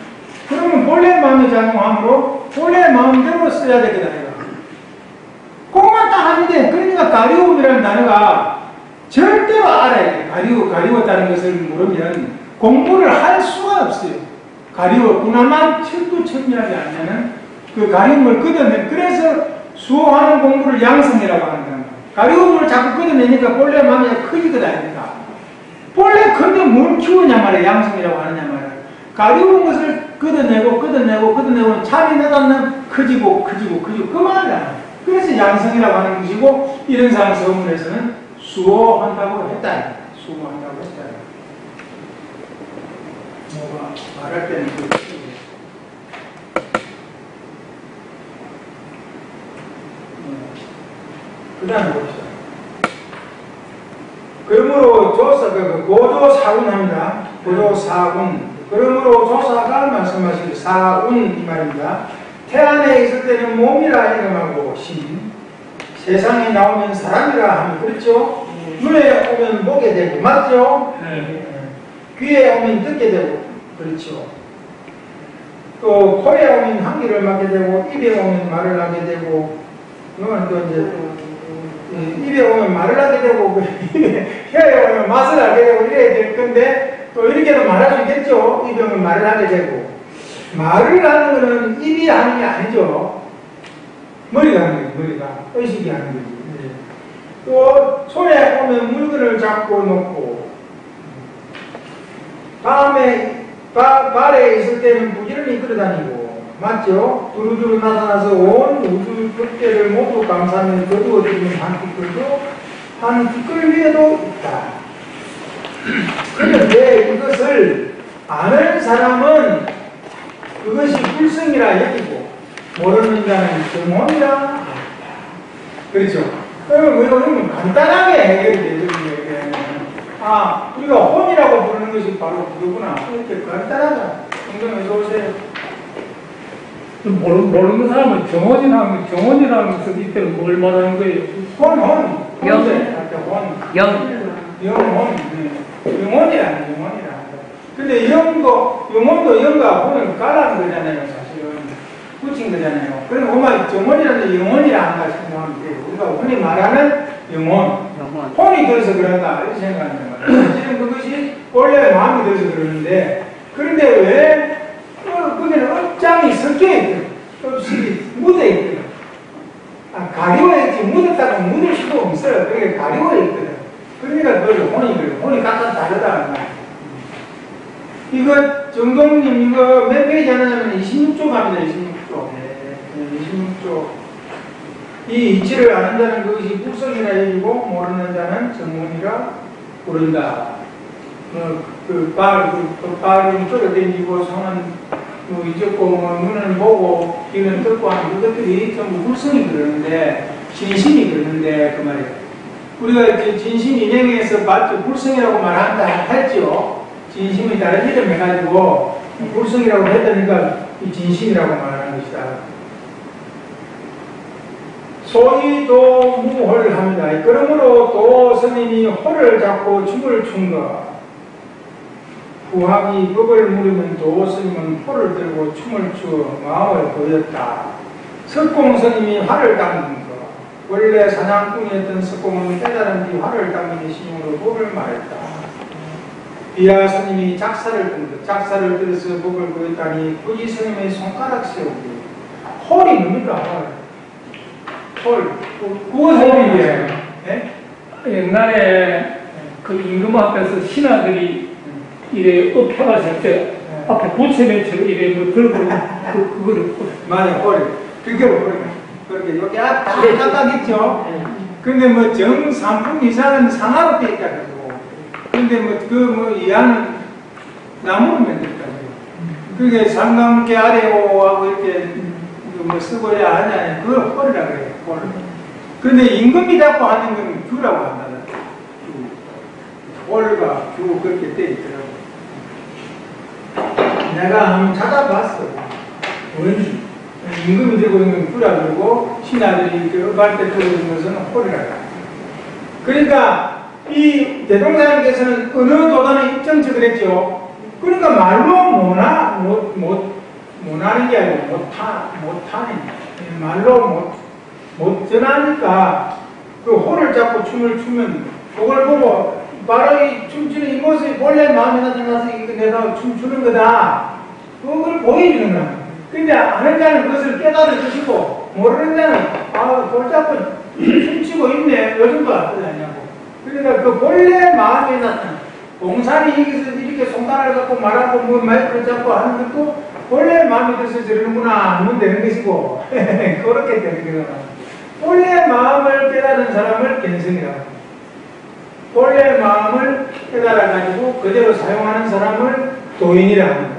그러면 본래 마음이 작용함으로 본래 마음대로 써야 되겠다 내가. 그것만 딱 돼. 그러니까 가리움이라는 단어가 절대로 알아야 돼. 가리우, 가리웠다는 것을 모르면 공부를 할 수가 없어요. 가리웠구나만 철두철미하지 않으면은 그 가리움을 걷어내. 그래서 수호하는 공부를 양성이라고 하는 거야. 가리움을 자꾸 걷어내니까 본래 마음이 커지거든 아닙니까? 본래 큰데 뭘 키우냐 말이야. 양성이라고 하느냐 말이야. 가리운 것을 걷어내고 걷어내고 걷어내고 참이 나타나면 커지고 커지고 커지고 그 말이야. 그래서 양성이라고 하는 것이고 이런 상황 서문에서는 수호한다고 했다. 수호한다고 했다. 뭐가 말할 때는 그 그 다음에 봅시다. 그러므로 조사, 그 고조 사군합니다. 고조 사군. 그러므로 조사가 말씀하신 사운 이 말입니다. 태안에 있을 때는 몸이라 이름하고 신, 세상에 나오면 사람이라 하면 그렇죠? 눈에 오면 보게 되고 맞죠? 네. 귀에 오면 듣게 되고 그렇죠. 또 코에 오면 향기를 맡게 되고 입에 오면 말을 하게 되고 이건 또 이제 예, 입에 오면 말을 하게 되고 그 혀에 오면 맛을 알게 되고 이래야 될 건데 또 이렇게도 말할 수 있겠죠. 오면 말을 하게 되고 말을 하는 거는 입이 하는 게 아니죠. 머리가 하는 거지 머리가 의식이 하는 거지. 예. 또 손에 오면 물건을 잡고 놓고 다음에 바, 발에 있을 때는 부지런히 끌어다니고 맞죠? 두루두루 나타나서 온 우주 극대를 모두 감싸며 거두어들이는 한 티끌도 한 티끌 위에도 있다. 그런데 이것을 아는 사람은 그것이 불성이라 여기고 모르는 자는 정원이라 한다. 그렇죠? 그러면 왜 그러면 간단하게 해결이 되거든요. 아, 우리가 혼이라고 부르는 것이 바로 그거구나. 이렇게 간단하다. 성경에서 오세요. 모르, 모르는 사람은 정원이라는, 정원이라는 것은 이때는 뭘 말하는 거예요? 혼, 혼. 영. 혼. 영. 영혼. 네. 영혼이라는 영혼이라. 근데 영도, 영혼도 영과 혼을 깔아는 거잖아요, 사실은. 붙인 거잖아요. 그럼 엄마 정혼이라는 영혼이라 한다 생각하면 돼요. 우리가 흔히 말하는 영혼. 영혼. 혼이 들어서 그런다 이렇게 생각하는 거예요. 사실은 그것이 원래 마음이 들어서 그러는데 그런데 왜 어, 거기는 업장이 섞여 있거든. 업식이 묻어 있거든. 아, 가리워 있지 묻었다고 묻을 수도 없어요. 그게 가리워 있거든. 그러니까 그걸 혼이 그래. 혼이 각각 다르다는 거야. 이거 정동님 이거 몇 페이지 하냐면 26조 갑니다. 26조. 네, 26조. 이 이치를 아는 자는 그것이 불성이라 여기고 모르는 자는 정문이라 부른다. 뭐, 그 발, 그, 그 발은 끌어당기고 손은 뭐 잊었고 뭐 눈은 보고 귀는 듣고 하는 그것들이 전부 불성이 그러는데 진심이 그러는데 그 말이에요. 우리가 이렇게 진심 인행에서 봤죠. 불성이라고 말한다 했죠. 진심이 다른 이름 해가지고 불성이라고 했다니까 이 진심이라고 말하는 것이다. 소위도 무홀을 합니다. 그러므로 도 스님이 홀을 잡고 춤을 춘 것. 부학이 법을 물으면 도오 스님은 홀을 들고 춤을 추어 마음을 보였다. 석공 스님이 활을 당긴 것. 원래 사냥꾼이었던 석공은 깨달은 뒤 활을 당기는 시늉으로 법을 말했다. 비마 스님이 작살을 든 것. 작살을 들어서 법을 보였다니 구지 스님의 손가락 세우기. 홀이 뭡니까? 홀. 홀. 그거 홀이에요. 네? 옛날에 그 임금 앞에서 신하들이 이래 업혀갔을 때 앞에 고체맨처럼 이래 뭐 들고 그, 그거를 맞아요, 홀. 그게 홀. 그렇게 이렇게 딱딱 있죠. 근데 뭐 정상품 이상은 상하로 돼 있다. 근데 뭐 그 뭐 이하는 나무로 만들다 그게 상관계 아래오하고 이렇게 뭐 쓰고야 하냐 그걸 홀이라 그래요. 홀. 근데 임금이 잡고 하는 건 규라고 한다. 규. 홀과 규 그렇게 돼 있더라고. 내가 한번 찾아봤어. 원리. 임금이 들고 있는 건 규라 그러고 신하들이 그 음할 때 들고 있는 것은 홀이라 그래. 그러니까 이 대동사님께서는 어느 도단에 입정책을 했죠. 그러니까 말로 못하, 못, 못, 못하는 게 아니고 못하, 못하는, 말로 못, 못 전하니까 그 호를 잡고 춤을 추면 그걸 보고 바로 이 춤추는 이 모습이 본래 마음에 나타나서 이거 내가 춤추는 거다. 그걸 보여주는 거야. 근데 아는 자는 그것을 깨달아 주시고 모르는 자는 아, 그걸 잡고 춤추고 있네. 요즘 거 어떠냐고. 그러니까 그 본래 마음에 나타나. 공산이 여기서 이렇게 손가락을 갖고 말하고 뭐 마이크를 잡고 하는 것도 본래 마음이 들어서 저러는구나 하면 되는 것이고 그렇게 되는 거구나. 본래 마음을 깨달은 사람을 견성이라고 합니다. 본래 마음을 깨달아가지고 그대로 사용하는 사람을 도인이라 합니다.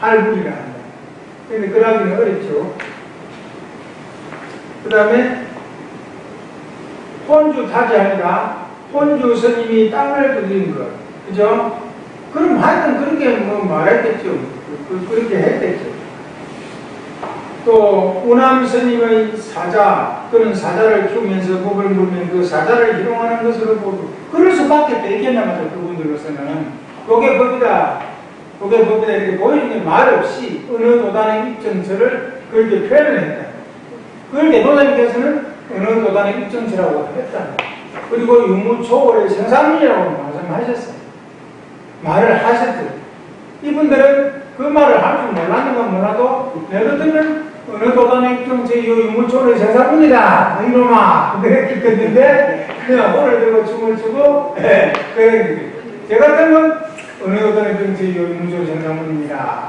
할불이라 합니다. 근데 그러기는 어렵죠. 그 다음에 혼주 타지합니다. 혼주 스님이 땅을 두드린 것. 그죠? 그럼 하여튼 그렇게 뭐 말했겠죠. 그- 그- 그렇게 했겠죠. 또 우남 스님의 사자 그런 사자를 키우면서 법을 물면 그 사자를 희롱하는 것으로 보고 그럴 수밖에 되겠나 말이죠 그분들로서는 그게 법이다 그게 법이다 이렇게 보여주는 말 없이 어느 도단의 입정처를 그렇게 표현을 했다 그걸 대도사님께서는 어느 도단의 입정처라고 했다 그리고 유무초월의 생산이라고 말씀하셨어요. 말을 하셨죠 이분들은 그 말을 할 줄 몰랐는 건 몰라도 너희들은 어느 도단의 입정체 이 유무초월의 생산입니다. 이놈아. 그랬겠는데 그냥 오늘 들고 춤을 추고 예, 그래 제가 같으면 어느 도단의 입정체 이 유무초월의 생산입니다.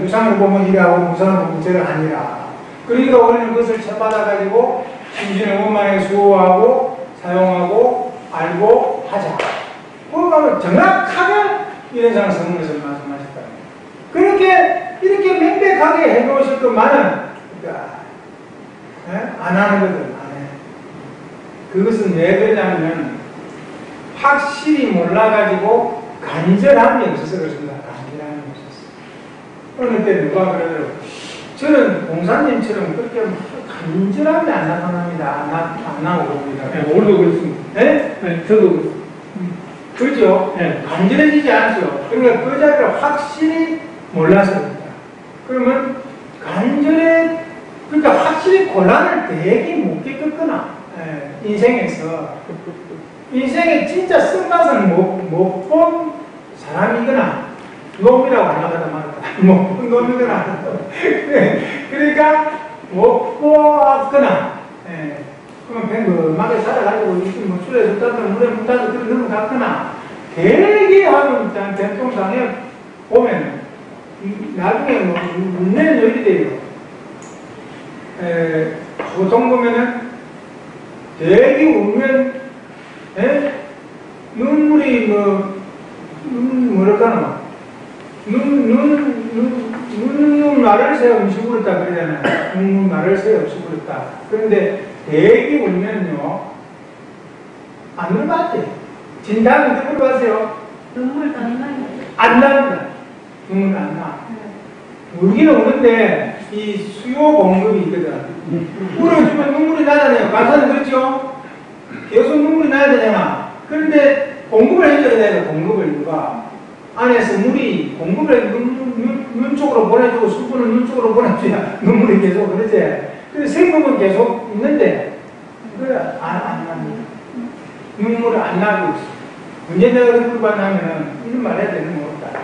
무상을 보면 이라고 무상을 보면 저를 아니라. 그러니까 우리는 그것을 채받아가지고 심신의 원만에 수호하고 사용하고 알고 하자 그거는 정확하게 이런 장성문에서 말씀하셨다. 그렇게 이렇게 명백하게 해놓으실 것만은 그러니까, 예? 안 하는 거든 안 해. 그것은 왜 그러냐면 확실히 몰라가지고 간절함이 없어서 그렇습니다. 간절함이 없어서. 어느 때 누가 그러더라고. 저는 공사님처럼 그렇게 막 간절함이 안 나타납니다. 안, 나, 안. 네, 오늘도 그렇습니다. 네? 네, 저도 그렇습니다. 그죠? 네. 간절해지지 않죠. 그러니까 그 자리를 확실히 몰라서 그럽니다. 그러면 간절해, 그러니까 확실히 곤란을 되게 못 겪었거나, 예, 인생에서. 인생에 진짜 쓴맛을 못, 못 본 사람이거나, 놈이라고 안 하거나 말았다. 못본 놈이거나. 그러니까 못 보았거나, 예, 그러면 뱅금하게 살아가지고 이렇게 뭐 술에 쏟다든 물에 묻다든 그런 넘어갔거나 하면 일단 전통상에 보면 이- 나중에 뭐 문제는 여기 돼요. 에, 보통 보면은 되게 울면 에? 눈물이 뭐 눈, 뭐랄까나 눈, 눈, 눈, 눈, 말을 새 없이 울었다 그러잖아요. 눈, 말을 새 없이 울었다. 그런데 대기 울면요, 안 울봤지. 진단은 울봤어요? 눈물 안 나요. 안 납니다. 눈물 안 나. 울기는 우는데, 이 수요 공급이 있거든. 울어주면 눈물이 나잖아요. 가사는 그렇죠? 계속 눈물이 나야 되잖아. 그런데 공급을 해줘야 돼요, 공급을 누가. 안에서 물이 공급을 해, 눈, 눈, 눈 쪽으로 보내주고 수분을 눈 쪽으로 보내줘야 눈물이 계속 그러지. 그래서 생명은 계속 있는데, 그래, 안, 안 납니다. 눈물을 안 나고 있어. 언제 내가 눈물 받냐면은, 이런 말 해야 되는 거 없다.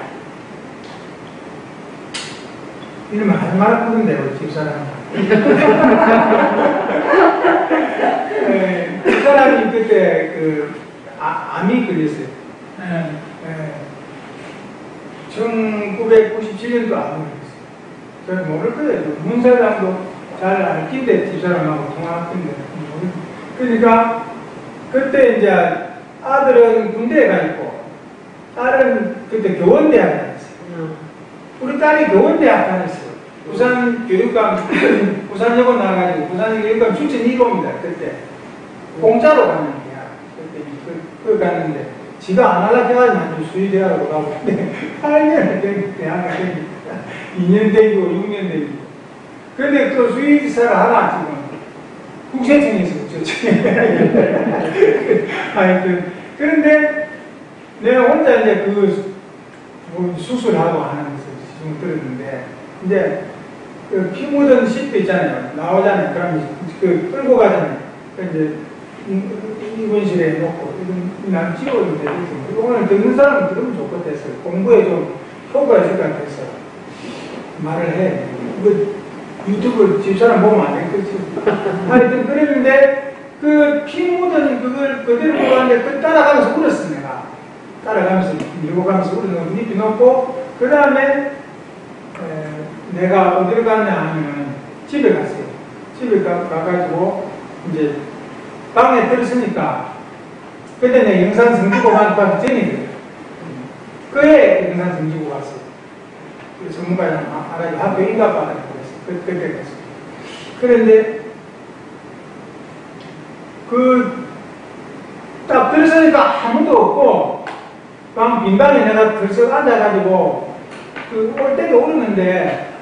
이런 말 하지 말았거든요, 우리 집사람. 예, 그 사람이 그때 그 아, 암이 걸렸어요. 네. 예. 1997년도 암이 걸렸어요. 저는 모를 거예요. 문사람도 잘 알긴데 집사람하고 통화했는데 모르- 그러니까 그때 이제 아들은 군대에 가 있고 딸은 그때 교원대학에 다녔어요. 우리 딸이 교원대학 다녔어요. 부산 교육감, 부산여고 나와가지고 부산 교육감 출신 1호입니다. 그때. 공짜로 가는 거야. 그때 그, 그 갔는데 지가 안 하려고 해가지고 수의대학으로 가고 근데 8년을 된 대학을 다니니까 2년 되고 6년 되고. 근데 또 수의사를 하나 지금 국세청에서 국세청에 하여튼. 그런데 내가 혼자 이제 그뭐 수술하고 하는 것을 지금 들었는데 이제 그 피 묻은 시트 있잖아요. 나오잖아요. 그러면 그 끌고 가잖아요. 그 이제 이- 입원실에 놓고 난 찍어도 되겠어 오늘 듣는 사람은 들으면 좋겠어요. 공부에 좀 효과가 있을 것 같아서 말을 해 그 유튜브 집사람 보면 안 되겠지. 하여튼 그랬는데 그피 묻은 그걸 그대로 보았는데 그 따라가면서 울었어 내가. 따라가면서 밀고 가면서 울어서 밑에 놓고 그 다음에 내가 어디로 갔냐 하면 집에 갔어요. 집에 가, 가가지고 이제 방에 들었으니까 그때 내 영산 성지고 가기 전이거든. 그에 영산 성지고 갔어요. 그 전문가랑 알아가지고 학교 인가 봐. 그랬어. 그, 그때 갔어요. 그런데 그 딱 들었으니까 아무도 없고 방 빈방에 내가 들썩 앉아가지고 그 올 때도 오는데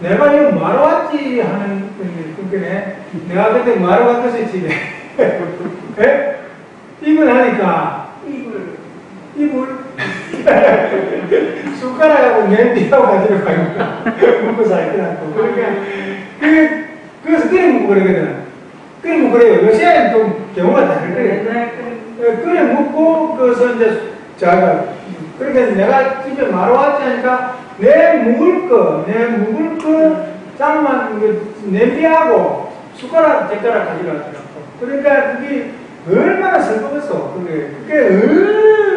내가 이거 뭐하러 왔지 하는 그게 내가 그때 뭐하러 왔겠어 집에 예? 입을 하니까. 이불. 이불 숟가락하고 냄비하고 가지고 가니까 먹고 살더라고 그러니까 그, 그래서 먹고 그러거든 먹고 그래요. 요새는 좀 경우가 다를 거예요. 그 끓여 먹고 그래서 이제 자가 그러니까 내가 집에 말로 왔지 하니까 내 묵을 거, 내 묵을 거 짱만 그 냄비하고 숟가락, 젓가락 가져가더라고. 그러니까 그게 얼마나 슬펐어. 그게 그게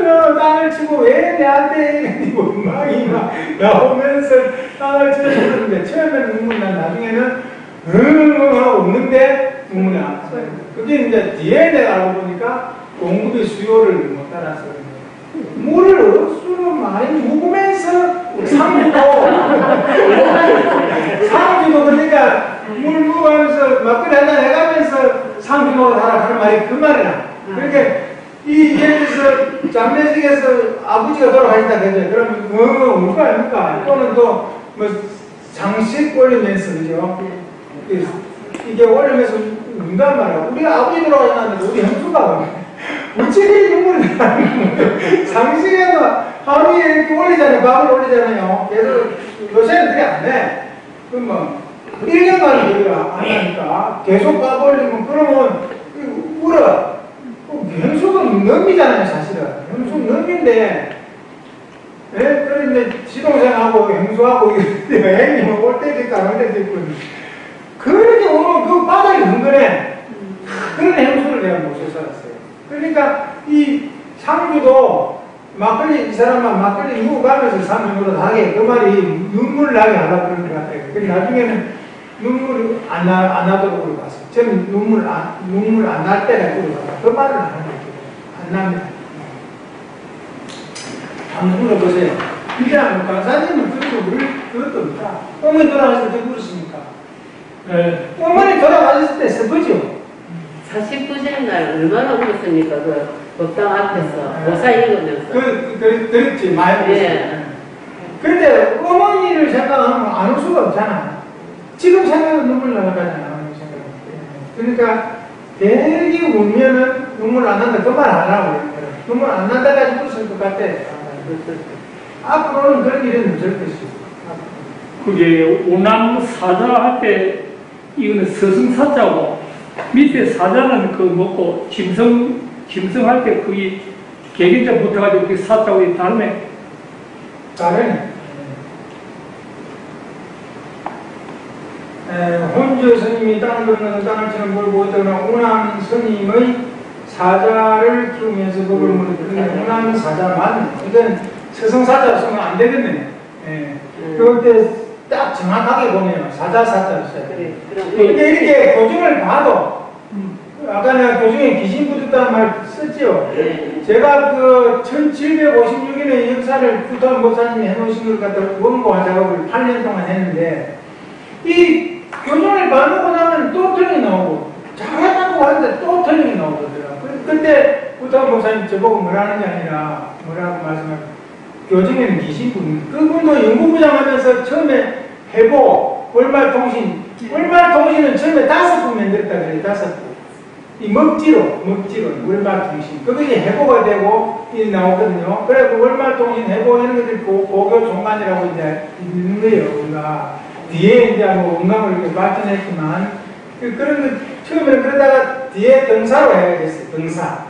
얼마나 땅을 치고 왜 내한테 막이 막 나오면서 땅을 치는데 처음에는 눈물 나 나중에는 응 하고 웃는데 눈물이 안 나요. 그게 이제 뒤에 내가 알고 보니까 공급의 수요를 못 따라서. 물을 수로 많이 묵으면서 상주도 상주도 그러니까 물 묵으면서 막걸리 한잔 해가면서 상주 먹어 달라 하는 말이 그 말이야. 그러니까 이 예를 들어서 장례식에서 아버지가 돌아가신다 그죠? 그러면 뭐 울거 아닙니까? 또는 또 뭐 장식 올리면서 그죠? 이- 이게 올리면서 운단 말이야. 우리 아버지 돌아가셨는데 우리 형수가 눈물이 나는 상식에도 하루에 이렇게 올리잖아요. 밥을 올리잖아요. 그래서 요새는 그게 안 돼. 그럼 뭐 1년간 우리가 안 하니까 계속 밥 올리면 그러면 울어. 현숙은 넘이잖아요, 사실은. 현숙 넘인데, 예? 그런데 지동생하고 형수하고 여행님은 올 때도 있고 안 올 때도 있고. 그렇게 오면 그 바닥이 흥건해. 그런 형수를 내가 모셔 살았어요. 그러니까 이 상주도 막걸리, 이 사람만 막걸리 누구 가면서 상주로 하게 그 말이 눈물 나게 하려고 그러는 것 같아요. 그 나중에는 눈물이 안, 나, 안 나도록 그러고 갔어요. 저는 눈물 안, 눈물 안 날 때가 그러고 갔어요. 그 말을 안 하는 거예요. 안 납니다. 한번 물어보세요. 그냥 강사님은 그리고 물, 그렇답니다. 어머니 돌아가실 때 그러십니까? 예, 어머니 돌아가셨을 때 슬프죠? 49절 날 얼마나 울었습니까? 그 법당 앞에서 네. 모사 읽으면서. 그, 그, 그렇지, 많이 예. 보셨어요. 그런데 어머니를 생각하면 안올 수가 없잖아. 지금 생각하면 눈물 나가잖아. 그러니까, 대기 울면은 눈물 안 난다. 그말안 하고. 눈물 안 난다까지 웃을 것 같아. 앞으로는 그런 일은 없을 것이고. 그게 오남 사자 할때 이거는 서승사자고 밑에 사자는 그 먹고 짐승 짐승 할 때 그게 개긴자 붙어가지고 그 사자고 이 다음에 다른 에, 혼주 스님이 땅을 걷는 땅을 치는 물 보더나 오남 스님의 사자를 키우면서 그걸 물었는데 오남 사자만 이건 서성사자 쓰면 안 되겠네. 예. 음. 그때 딱 정확하게 보면 사자 사자 써야 돼. 그래, 근데 이렇게 교중을 봐도 아까 내가 교중에 귀신 붙었다는 말 썼죠. 네. 제가 그 1756년의 역사를 부터 목사님이 해놓으신 걸 갖다 원고 작업을 8년 동안 했는데 이 교정을 봐놓고 나면 또 틀림이 나오고 잘했다고 하는데 또 나오더라고요. 그- 그때 부터 목사님 저보고 뭐라는 게 아니라 뭐라고 말씀하고 교정에는 귀신분 그분도 연구부장 하면서 처음에 해보 월말통신 월말통신은 처음에 다섯 분 만들었다 그래요 다섯 분 이 먹지로, 먹지로, 월말통신. 그것이 해보가 되고, 이 나오거든요. 그래, 그 월말통신, 해보 이런 것들이 고, 고교 종간이라고 이제 있는 거예요, 우리가. 뒤에 이제 뭐 음감을 이렇게 발전했지만, 그, 그런 거, 처음에는 그러다가 뒤에 등사로 해야겠어요, 등사.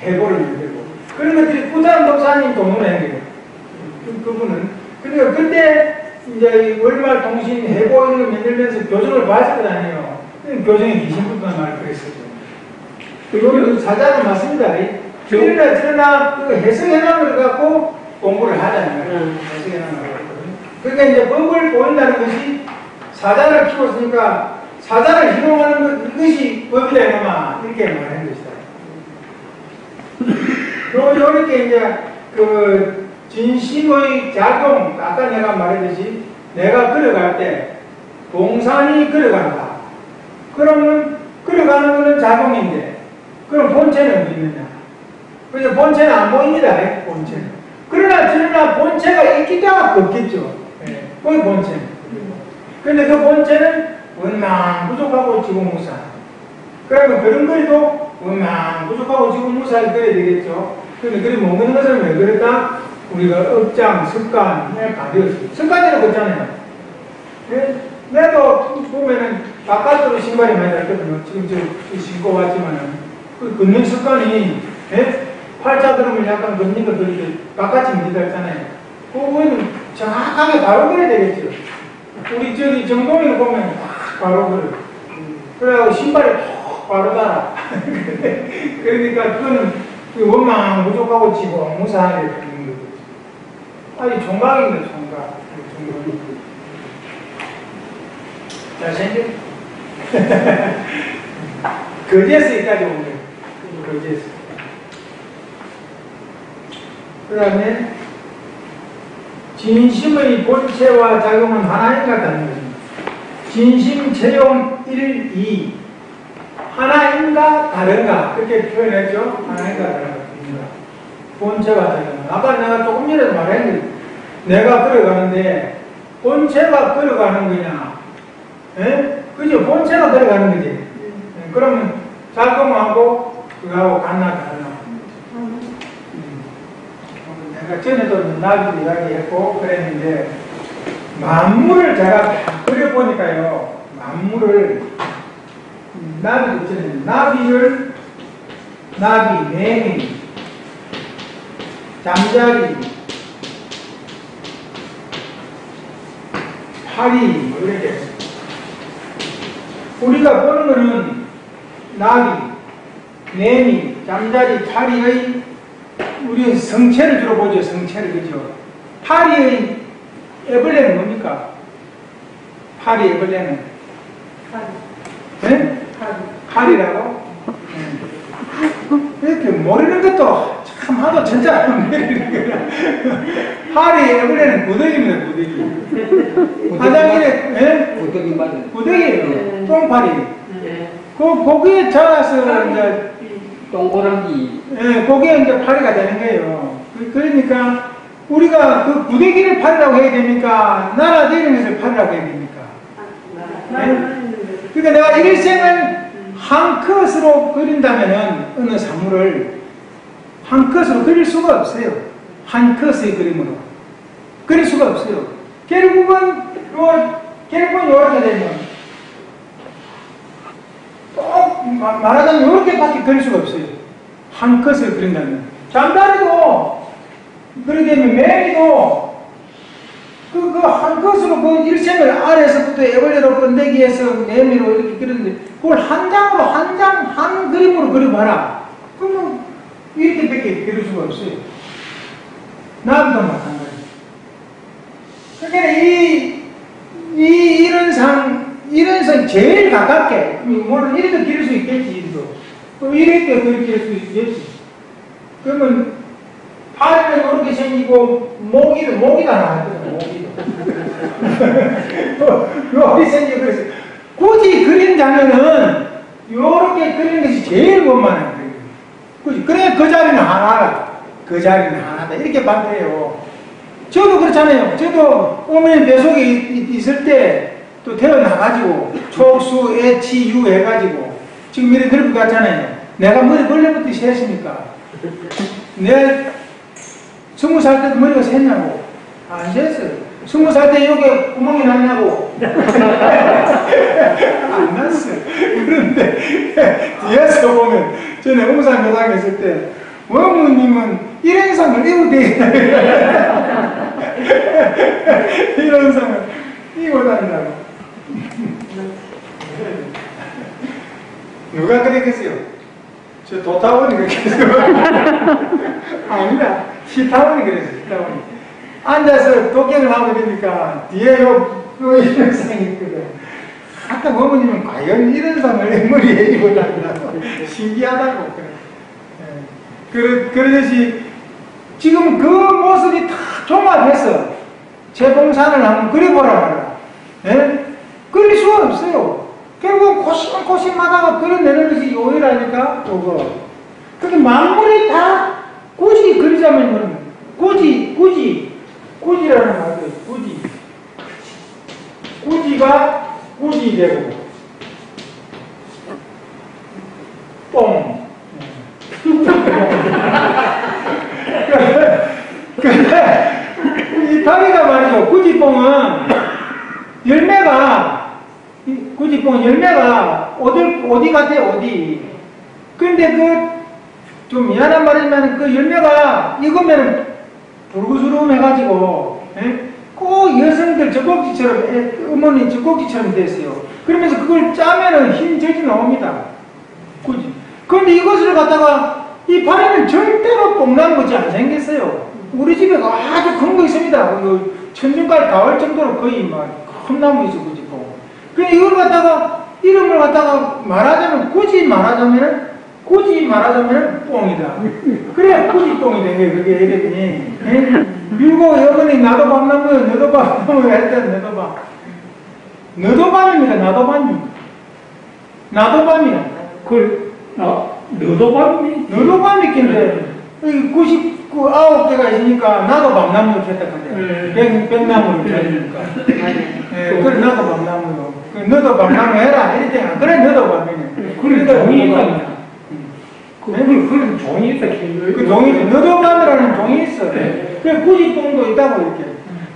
해보를 만들고. 그런 것들이 부담 독사님 동문회 거예요. 그, 그분은. 그러니까 그때 이제 이 월말 통신, 해보 이런 거 만들면서 교정을 거 아니에요. 교정에 귀신부터 말 그랬었죠. 그리고 사자는 맞습니다. 저- 그러나 그러나 그 해석해나는 걸 갖고 공부를 거예요. 음. 해석해나는 걸 갖고. 그러니까 이제 법을 보인다는 것이 사자를 키웠으니까 사자를 희롱하는 것 이것이 법이다 이놈아 이렇게 말하는 것이다. 요 요렇게 이제 그 진심의 작용 아까 내가 말했듯이 내가 걸어갈 때 동산이 걸어간다. 그러면 걸어가는 것은 작용인데 그럼 본체는 어디 있느냐? 그래서 본체는 안 보입니다. 본체는. 그러나 저러나 본체가 있기가 없겠죠. 예, 그게 본체. 근데 그 본체는 원망 부족하고 지고무사. 그러면 그런 거에도 원망 부족하고 지고무사를 그래야 되겠죠. 근데 그래 먹는 것을 왜 그럴까? 우리가 업장, 습관에 가려서 습관이라고 했잖아요. 예? 내도 보면은 바깥으로 신발이 많이 닳거든요. 지금 저, 저 신고 왔지만은 그 걷는 습관이 예? 팔자 들으면 약간 걷는 거 들이게 바깥이 미리 닳잖아요. 그거는 정확하게 바로 그래야 되겠죠. 우리 저기 정동이를 보면 딱 바로 그래. 그래가지고 신발이 톡 바로 달아. 그러니까 그거는 그 원망 부족하고 지고 무사하게. 아니 총각입니다 총각. 총각. 잘생겨? 거제에서까지 오네. 거제에서. 그 다음에 진심의 본체와 작용은 하나인가 다른 것입니다. 진심 체용 1, 2 하나인가 다른가 그렇게 표현했죠. 하나인가 다른가 본체와 작용은 아까 내가 조금 전에 말했는데 내가 걸어가는데 본체가 걸어가는 거냐 예? 그죠? 본체가 걸어가는 거지 예, 그러면 작용하고 그거하고 같나 다르나 음. 내가 전에도 나비도 이야기했고 그랬는데 만물을 제가 그려보니까요 만물을 나비도 전에 나비를 나비, 매미, 잠자리, 파리 뭐 이렇게 우리가 보는 거는 나비, 매미, 잠자리, 파리의 우리 성체를 주로 보죠. 성체를 그죠. 파리의 애벌레는 뭡니까? 파리 애벌레는 네? 파리라고? 네. 이렇게 모르는 것도 참 하도 진짜 파리 애벌레는 구더기입니다. 구더기. 화장실에 예? 고등이 맞은 구더기예요. 똥파리. 네. 그 거기에 자라서 이제 동그랑이 예, 그게 이제 파리가 되는 거예요. 그- 그러니까 우리가 그 구데기를 파리라고 해야 됩니까? 나라 것을 파리라고 해야 됩니까? 그러니까 내가 일생을 한 컷으로 그린다면은 어느 사물을 한 컷으로 그릴 수가 없어요. 한 컷의 그림으로 그릴 수가 없어요. 결국은 요 결국은 요렇게 되면 꼭 마- 말하자면 요렇게밖에 그릴 수가 없어요. 한 컷을 그린다면 잠자리도 그렇게 되면 매미도 그, 그, 한 것으로 그 일생을 아래서부터 애벌레로 건데기에서 매미로 이렇게 그렸는데, 그걸 한 장으로, 한 장, 한 그림으로 그려봐라. 그러면 이렇게 밖에 그릴 수가 없어요. 나비도 마찬가지. 그러니까 이, 이, 이런 상, 이런 상 제일 가깝게, 물론 이렇게 그릴 수 있겠지, 이도. 또 이렇게 그릴 수 있겠지. 그러면 파리는 이렇게 생기고 모기는 모기도 나왔거든 모기도 요리 생기고 그래서 굳이 그린다면은 요렇게 그리는 것이 제일 원만한 거예요 그래 그 자리는 하나다 그 자리는 하나다. 이렇게 반대해요. 저도 그렇잖아요. 저도 어머니 뱃속에 있- 있을 때 또 태어나가지고 촉수, 애치, 유 해가지고 지금 이렇게 그렇게 갔잖아요. 내가 머리 벌레부터 셌으니까. 내 스무 살 때도 머리가 샜냐고. 안 샜어요 스무 살 때 여기 구멍이 났냐고 안 났어요 그런데 뒤에서 보면 전에 홍산 여당 있을 때 어머님은 일행상을 입고 되겠다 일행상을 입고 다닌다고 누가 그랬겠어요? 저 도타원이 그랬겠어요? 아니다. 시타원이 그랬어요, 시타원이. 앉아서 독경을 하고 그러니까 뒤에 요, 요 이런 상이 있거든. 아까 어머님은 과연 이런 상을 머리에 입어달라고 신기하다고 그래. 예. 그러, 그러듯이 지금 그 모습이 다 종합해서 재봉산을 한번 그려보라 말이야. 예? 그릴 수가 없어요. 결국 고심 고심하다가 그려내는 것이 요일하니까 그거. 그게 만물이 다 굳이 그리자면 굳이 꾸지, 꾸지라는 말도 있어요. 꾸지. 꾸지가 꾸지 되고, 뽕. 근데 이 파리가 말이죠. 꾸지뽕은 열매가 이 꾸지뽕 열매가 어디 어디 같아 어디. 근데 그 좀 미안한 말이지만 그 열매가 익으면 불구스름 해가지고 예? 꼭 여성들 젖꼭지처럼 예, 어머니 젖꼭지처럼 됐어요. 그러면서 그걸 짜면은 힘 저지 나옵니다. 그지? 근데 이것을 갖다가 이 파리는 절대로 뽕난 것이 안 생겼어요. 우리 집에 아주 큰 거 있습니다. 그 천중까지 닿을 정도로 거의 막큰 나무 있어 그지 뽕. 근데 이걸 갖다가 이름을 갖다가 말하자면 굳이 말하자면 굳이 말하자면 뽕이다. 그래 굳이 게 그게 이랬더니 예? 그리고 어머니 나도 밤나무 너도 밤나무 했던 너도 밤 너도 밤입니다. 나도 밤이 나도 밤이야. 그걸 나 너도 밤이 너도 밤이 있긴데 99, 아홉 개가 있으니까 나도 밤나무를 네. 백, 백나무를 켰으니까 맞아요. 예, 그래 나도 밤나무요 그 너도 밤나무 해라 이랬더니 안 그래 너도 밤이네 그래 너도 밤이야. 있다. 그걸 그런 종이 있다. 그 종이 너도 밤이라는 종이 있어 네. 그 꾸지 똥도 있다고 이렇게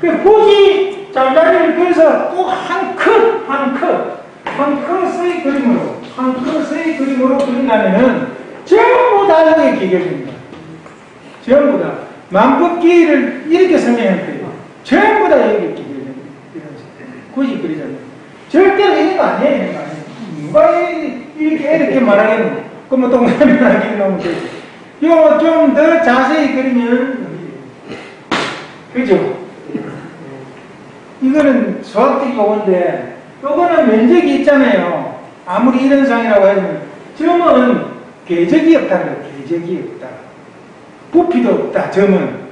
그 꾸지 잠자리를 그래서 꼭한 컷, 한 컷, 한 컷의 그림으로 한 컷의 그림으로 그린다면은 전부 다 여기에 기계입니다 전부 다 만법기를 이렇게 설명할 거예요. 전부 다 여기 기계입니다. 굳이 그리잖아요. 절대로 이런 거 아니에요. 누가 이- 이렇게 이렇게 말하겠노? 그러면 동그라미나 그려놓으면 되지. 이거 좀더 자세히 그리면 그죠? 이거는 수학적 용어인데 요거는 면적이 있잖아요. 아무리 이런 상이라고 해도 점은 궤적이 없다는 거예요. 궤적이 없다. 부피도 없다. 점은.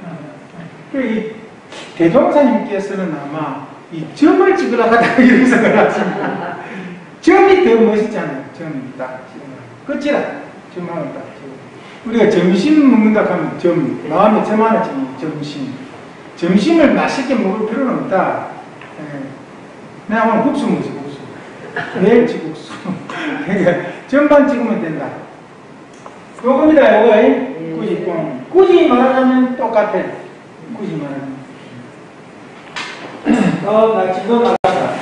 그이 대종사님께서는 아마 이 점을 찍으려고 하다가 이런 생각을 하십니다. 점이 더 멋있잖아요. 점이 딱. 끝이라. 점. 우리가 점심 먹는다 하면 점, 마음에 점 하나 점, 점심. 점심을 맛있게 먹을 필요는 없다. 예. 내가 오늘 국수 먹지, 국수. 내일 지국수. 그러니까 찍으면 된다. 요겁니다, 요거. 예. 뽕. 꾸지 말하자면 똑같아. 꾸지 말하자면. 어, 나 지금 나갔다.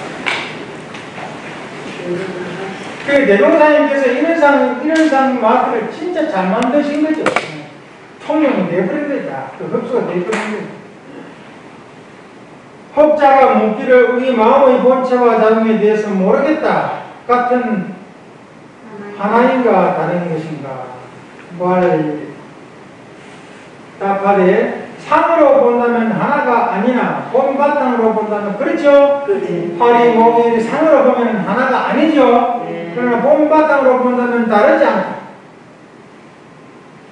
그 대동사님께서 이런상, 이런상 마크를 진짜 잘 만드신 거죠. 통영이 내버린 거다. 그 흡수가 내버린 거죠. 혹자가 묻기를 우리 마음의 본체와 작용에 대해서 모르겠다. 같은 하나인가 다른 것인가? 말 답하되 상으로 본다면 하나가 아니나 본 바탕으로 본다면 그렇죠? 그렇지. 팔이 목이 상으로 보면 하나가 아니죠? 네. 그러나 본바탕으로 본다면 다르지 않다.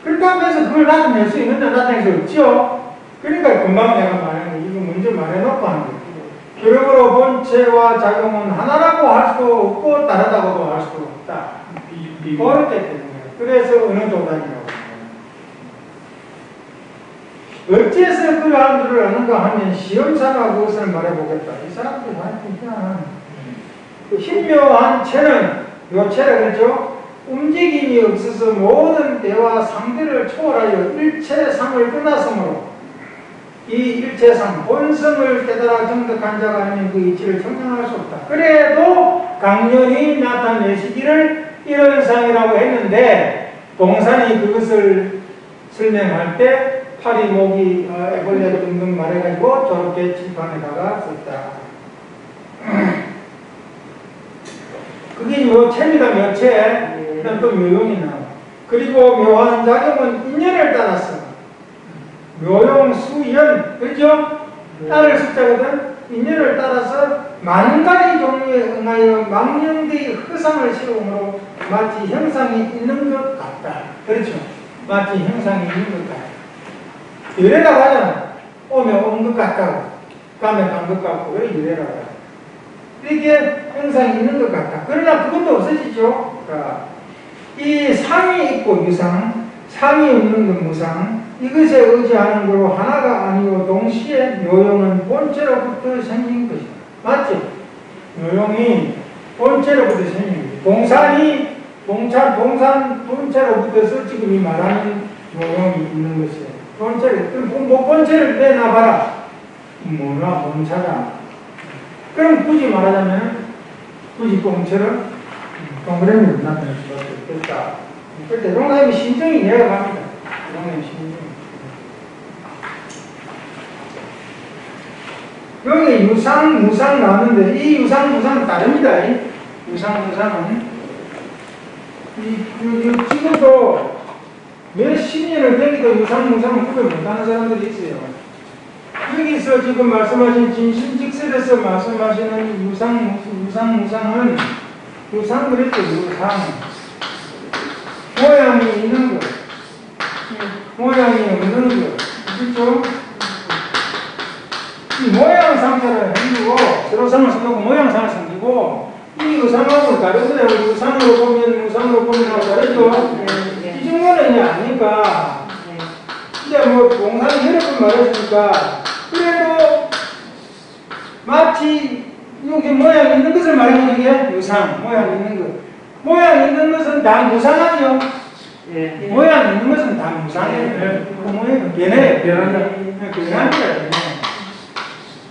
그렇게 하면서 그걸 나타낼 수 있는데 나타낼 수 없죠? 그러니까 금방 내가 말한 거 이거 먼저 말해놓고 하는 거예요. 결국으로 본체와 작용은 하나라고 할 수도 없고 다르다고도 할 수도 없다. 어렵게 되는 거예요. 그래서 어느 도단이라고 어째서 그 사람들을 아는가 하면 시험사가 그것을 말해보겠다. 이 사람들이 하여튼 그냥 그 희묘한 체는 요 체라 그랬죠? 움직임이 없어서 모든 대화 상대를 초월하여 일체상을 끝났으므로 이 일체상 본성을 깨달아 정득한 자가 아니면 그 이치를 청량할 수 없다. 그래도 강렬히 나타내시기를 이런 상이라고 했는데 봉산이 그것을 설명할 때 파리 목이 어, 애벌레 등등 말해가지고 저렇게 칠판에다가 썼다. 그게 묘체입니다, 묘체. 그다음 또 묘용이 나와. 그리고 묘한 작용은 인연을 따라서 묘용 수연, 그렇죠? 따를 숫자거든. 인연을 따라서 만 가지 종류에 응하여 망령대의 허상을 실험으로 마치 형상이 있는 것 같다. 그렇죠? 마치 형상이 있는 것 같다. 유래라고 하잖아. 오면 온 것 같다고. 가면 간 것 같고. 왜 유래라고 하잖아. 이렇게 형상이 있는 것 같다. 그러나 그것도 없어지죠. 그러니까 이 상이 있고 유상, 상이 없는 건 무상, 이것에 의지하는 거로 하나가 아니고 동시에 요용은 본체로부터 생긴 것이다. 맞지? 요용이 본체로부터 생긴 것이다. 동산이 동산, 동산 본체로부터서 지금 이 말하는 요용이 있는 것이에요. 본체를, 그럼 뭐- 뭐 본체를 내놔봐라. 뭐나 본체다. 그럼 굳이 말하자면 굳이 본체를 동그라미로 나타낼 수밖에 없겠다. 그때 대동사님의 심정이 이해가 갑니다. 대동사님의 심정. 여기 유상, 무상 나왔는데 이 유상, 무상은 다릅니다. 이 유상, 무상은 이, 이, 이 지금도 몇십 년을 되기도 유상, 무상을 구별 못하는 사람들이 있어요. 여기서 지금 말씀하신 진심직설에서 말씀하시는 유상, 유상, 무상은 유상 그랬죠, 유상. 모양이 있는 거, 모양이 없는 거, 그렇죠? 이 모양상자를 해주고, 세로상을 써놓고 모양 상을 섬기고, 이 의상하고 다르잖아요. 의상으로 보면, 의상으로 보면 다르죠? 네. 이 정도는 이제 아니까, 이제 뭐 동산이 여러 번 말했으니까, 마치 여기 모양 있는 것을 말하는 게 유상, 모양 있는 것. 모양 있는 것은 다 무상하죠. 예. 모양 있는 것은 다 무상해요. 그 모양 변해, 변한다. 변합니다.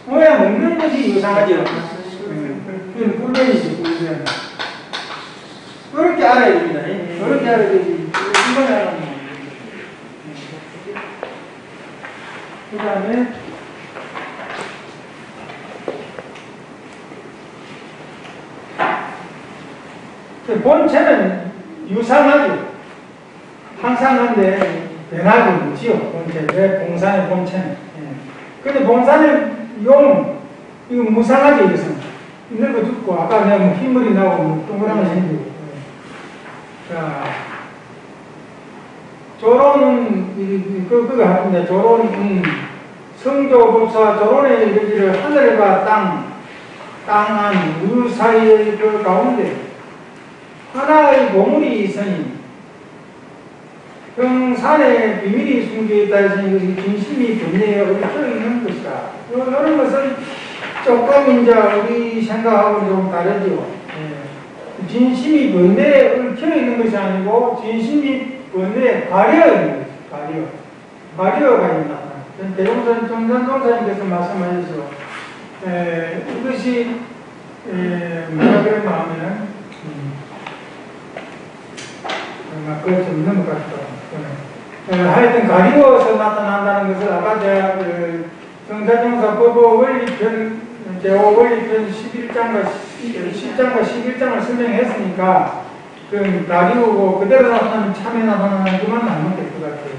모양 없는 것이 유상하죠. 그건 꿀변이지, 꿀변. 그렇게 알아야 됩니다. 그렇게 알아야 되지. 이걸 알아야 됩니다. 그 다음에 그 본체는 유상하죠. 항상 한데 변하고 있지요. 본체. 왜 봉산의 본체는. 예. 근데 봉산의 용, 이거 무상하죠, 이것은. 있는 거 죽고, 아까 내가 뭐 흰물이 나오고, 뭐 동그라미 생기고. 예. 자, 조론은, 이- 이- 그, 그거 하는데, 조론은 성조 법사 조론의 이르기를 하늘과 땅, 땅 안, 우유 사이의 그 가운데 하나의 보물이 있으니 평산에 비밀이 숨겨있다 해서 이것이 진심이 분내에 얽혀 있는 것이다. 요- 이런 것은 조금 이제 우리 생각하고 좀 다르죠. 예. 진심이 번뇌에 얽혀 있는 것이 아니고 진심이 번뇌에 가려 있는 것이 가려. 가려가 있다. 대종선 정전동사님께서 말씀하셔서 에, 이것이 에, 뭐라 그랬나 하면은 음, 아마 그것 좀 넘어갔다. 에, 하여튼 가리워서 나타난다는 것을 아까 제가 그 정사정사 법어 원리편 제5 원리편 11장과 10장과 11장을 설명했으니까 그 가리우고 그대로 나타나면 참에 나타나는 그만 나면 될 것 같아요.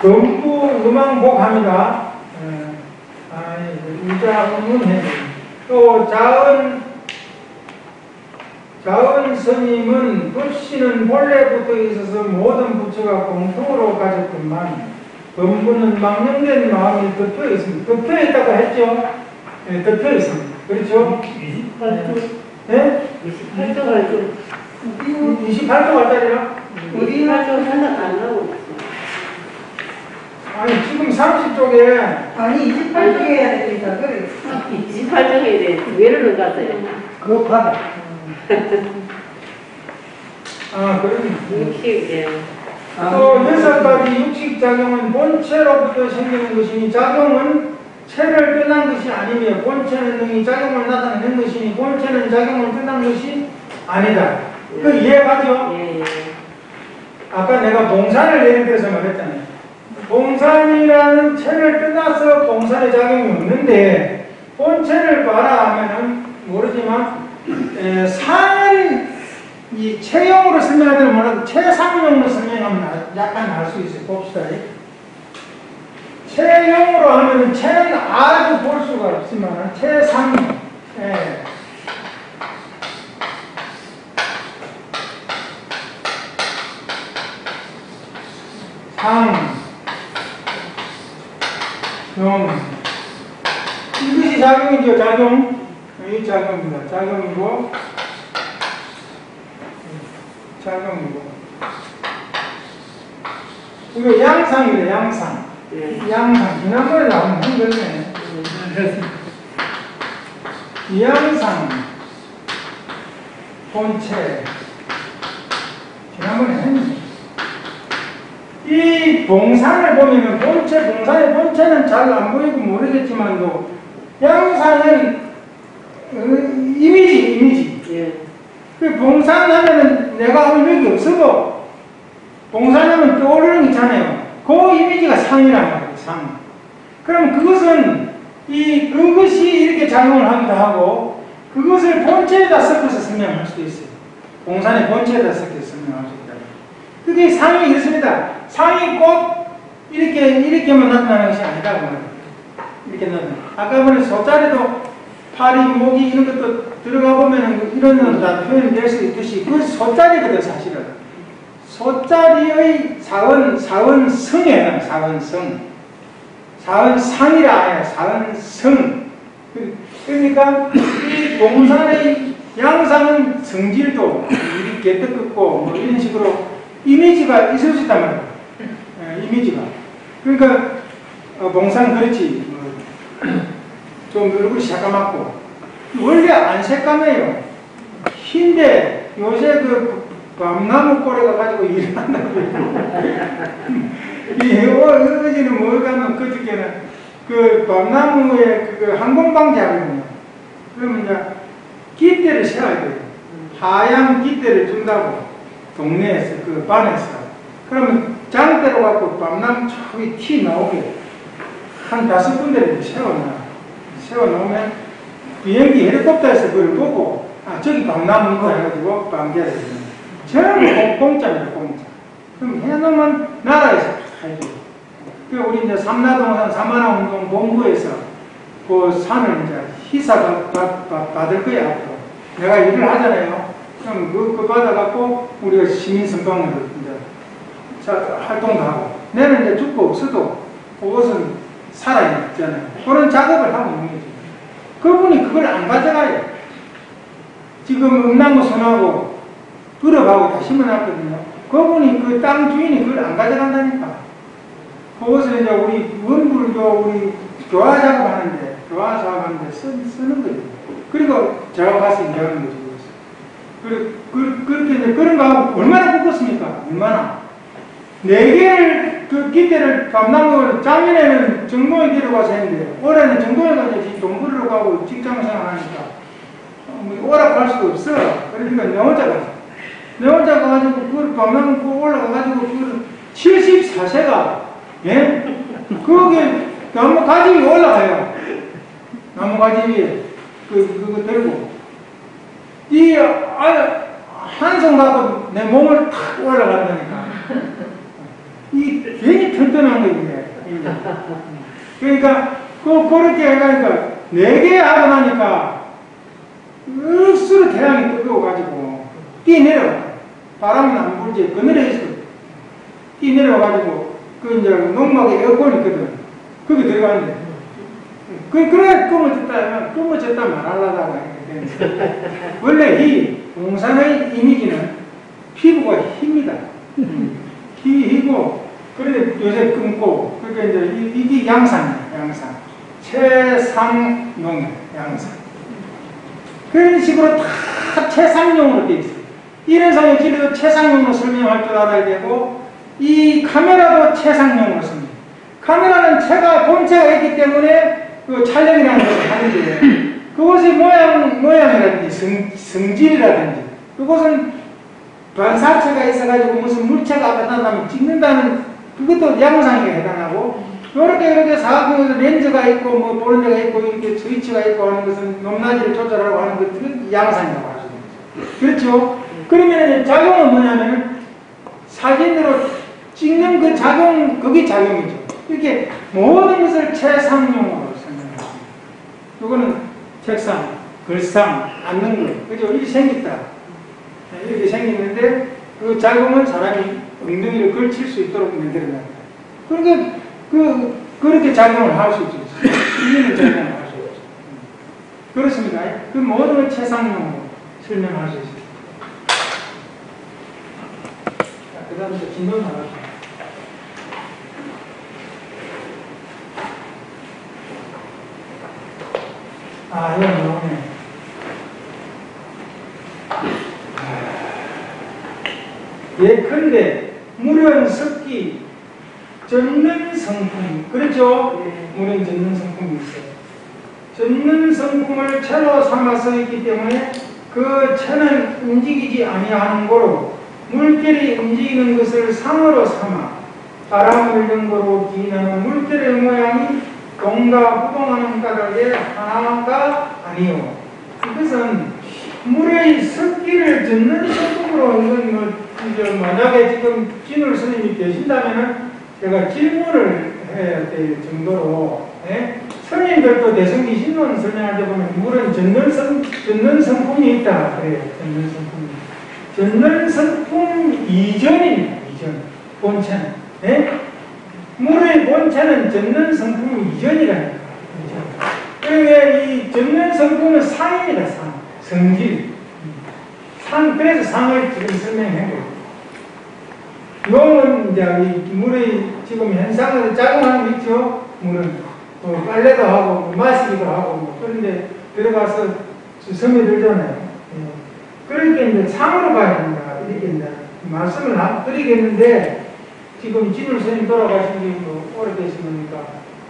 검부 음왕복합니다. 예. 아니, 의자 의문해. 또 자은 자은 스님은 불씨는 본래부터 있어서 모든 부처가 공통으로 가졌건만 범부는 망령된 마음이 덮여 있습니다. 덮여 있다고 했죠? 예, 덮여 있습니다. 그렇죠? 28조, 예? 28조가 좀, 28도짜리라? 어디 28조 하나도 안 있어. 아니, 지금 30쪽에 아니 28쪽에 해야 됩니다. 그래. 28조에 대해 두 개를 넣었어요. 그거 받아. 아, 그럼 60, 예. 또 여섯 가지 육식 작용은 본체로부터 생기는 것이니 작용은 체를 끝난 것이 아니며 본체는 능히 작용을 나타내는 것이니 본체는 작용을 끝난 것이 아니다. 그 이해가죠? 예, 예. 아까 내가 봉산을 예를 들어서 말했잖아요. 봉산이라는 체를 끝나서 봉산의 작용이 없는데 본체를 봐라 하면은 모르지만 에, 산, 이 체형으로 설명하면 뭐라도 체상용으로 설명하면 나- 약간 알 수 있어요. 봅시다. 체형으로 하면 체는 아주 볼 수가 없지만 체상, 예. 상, 용. 이것이 작용이죠, 작용. 이 작용입니다. 작용이고, 작용이고. 우리가 양상이래, 양상. 예. 양상. 지난번에 나온 한거네. 양상, 본체. 지난번에 했네. 이 봉산을 보면은 본체, 봉산의 본체는 잘 안 보이고 모르겠지만도 양상은 어, 이미지, 이미지. 예. 그 봉산 하면은 내가 의욕이 없어도 봉산하면 떠오르는 게 있잖아요. 그 이미지가 상이란 말이에요, 상. 그럼 그것은 이, 그것이 이렇게 작용을 하기도 하고 그것을 본체에다 섞어서 설명할 수도 있어요. 봉산의 본체에다 섞어서 설명할 수 있다. 그게 상이 있습니다. 상이 꼭 이렇게, 이렇게만 나타나는 것이 아니다. 그 말이에요. 이렇게 나타나. 아까 보니 소자리도 팔이, 목이 이런 것도 들어가 보면은 이런 건다 표현이 될수 있듯이 그 소자리거든, 사실은. 소자리의 사원, 사원성이에요, 사원성. 사원상이라 아니라 사원성. 그- 그러니까 이 봉산의 양상은 성질도 이렇게 뜨겁고 뭐 이런 식으로 이미지가 있을 수 있단 말이에요. 예, 이미지가. 그러니까 어, 봉산 그렇지. 뭐, 좀 얼굴이 새까맣고 원래 안 새까매요. 흰데 요새 그 밤나무 꼬리가 가지고 일어난다고 이 어제는 뭘 가면 그저께는 그 밤나무에 그 항공방 작용이에요. 그러면 이제 깃대를 세워야 돼요. 하얀 깃대를 준다고 동네에서 그 반에서 그러면 장대로 갖고 밤나무 저기 티 나오게 한 다섯 군데를 세워놔. 세워놓으면 비행기 헬리콥터에서 그걸 보고 아 저기 밤나무 이거 해가지고 밤개를 전부 공- 공짜입니다 공짜. 그럼 해놓으면 나라에서 다 해줘요. 그 우리 이제 삼라동산 사만화운동 본부에서 그 산을 이제 희사 받, 받, 받, 받을 거야 앞으로. 내가 일을 하잖아요. 그럼 그, 그 받아갖고 우리가 시민선방으로 이제 자, 활동도 하고. 내는 이제 죽고 없어도 그것은 살아있잖아요. 그런 작업을 하고 있는 거죠. 그분이 그걸 안 가져가요. 지금 음나무 손하고 들어가고 다 심어놨거든요. 그분이 그 땅 주인이 그걸 안 가져간다니까. 그것을 이제 우리 원불교 우리 교화 작업하는데 교화 작업하는데 쓰, 쓰는 거예요. 그리고 제가 가서 인정하는 거죠. 그래서. 그, 그, 그렇게 이제 그런 거하고 얼마나 바꿨습니까? 얼마나. 네 개를 그 기대를 감당을 작년에는 정동에 데려가서 했는데 올해는 정동에 가서 돈 벌으러 가고 직장 생활 하니까 어, 뭐 오락할 수도 없어. 그러니까 내 혼자 가서 내 혼자 가가지고 그걸 감당 그 올라가가지고 그걸 74세가 예? 거기에 나무 가지 위에 올라가요. 나무 가지 위에 그 그거 들고 이 아, 한손 갖고 내 몸을 탁 올라간다니까. 이 괜히 튼튼한 거 이게. 이게. 그러니까 그 그렇게 해가니까 네 개 하고 나니까 억수로 태양이 뜨거워가지고 뛰 내려. 바람은 안 불지 그늘에 있어. 뛰 내려가지고 그 이제 농막에 에어컨 있거든. 거기 들어가는데. 그 그래 끊어졌다 끊어졌다 말하려다가. 원래 이 봉산의 이미지는 피부가 힙니다. 희고 그런데 요새 끊고 그러니까 이제 이- 이게 양상이에요 양상 최상용 양상 그런 식으로 다 최상용으로 되어 있어요. 이런 상의 길이도 최상용으로 설명할 줄 알아야 되고 이 카메라도 최상용으로 씁니다. 카메라는 체가 본체가 있기 때문에 그 촬영이라는 것을 하는데 그것의 모양, 모양이라든지 성, 성질이라든지 그것은 반사체가 있어가지고 무슨 물체가 나타나면 찍는다는 그것도 양상에 해당하고 이렇게 이렇게 사그 렌즈가 있고 뭐 보는 데가 있고 이렇게 스위치가 있고 하는 것은 높낮이를 조절하고 하는 것들은 양상이라고 하죠. 그렇죠? 그러면 작용은 뭐냐면 사진으로 찍는 그 작용 그게 작용이죠. 이렇게 모든 것을 최상용으로 설명합니다. 이거는 책상, 글상, 앉는 거, 그죠? 이렇게 생겼다. 이렇게 생기는데 그 자금은 사람이 엉덩이를 걸칠 수 있도록 만들어놨다. 그러니까 그, 그렇게 작용을 할 수 있죠. 이기는 작용을 할 수 있죠. 그렇습니다. 그 모든 걸 최상용으로 설명할 수 있습니다. 그 다음에 김동현 나가죠. 아, 이건 나오네. 예컨대 물은 습기 젖는 성품 그렇죠? 물은 젖는 성품이 있어요. 젖는 성품을 채로 삼아서 있기 때문에 그 채는 움직이지 아니하는 거로 물결이 움직이는 것을 상으로 삼아 바람을 연거로 기인하는 물결의 모양이 동과 후동하는 까닭에 하나가 아니요. 이것은 물의 습기를 듣는 성품으로 이건 뭐 이제 만약에 지금 진울 스님이 계신다면은 제가 질문을 해야 될 정도로 예? 스님들도 대성기 신론 설명할 때 보면 물은 전는 성 전는 성품이 있다 그래요. 전는 성품이. 전는 성품 이전입니다. 이전 본체는. 예? 물의 본체는 전는 성품 이전이라니까. 그러니까 이 전는 성품은 상입니다. 상. 성질. 상, 그래서 상을 지금 거예 요. 용은 이제 이 물의 지금 현상을 작용하는 거 있죠? 물은. 뭐 빨래도 하고, 뭐 마시기도 하고, 뭐 그런데 들어가서 섬에 들잖아요. 예. 그러니까 이제 상으로 봐야 된다. 이렇게 이제 말씀을 하- 드리겠는데, 지금 진울 스님 돌아가신 지 뭐 오래되시니까,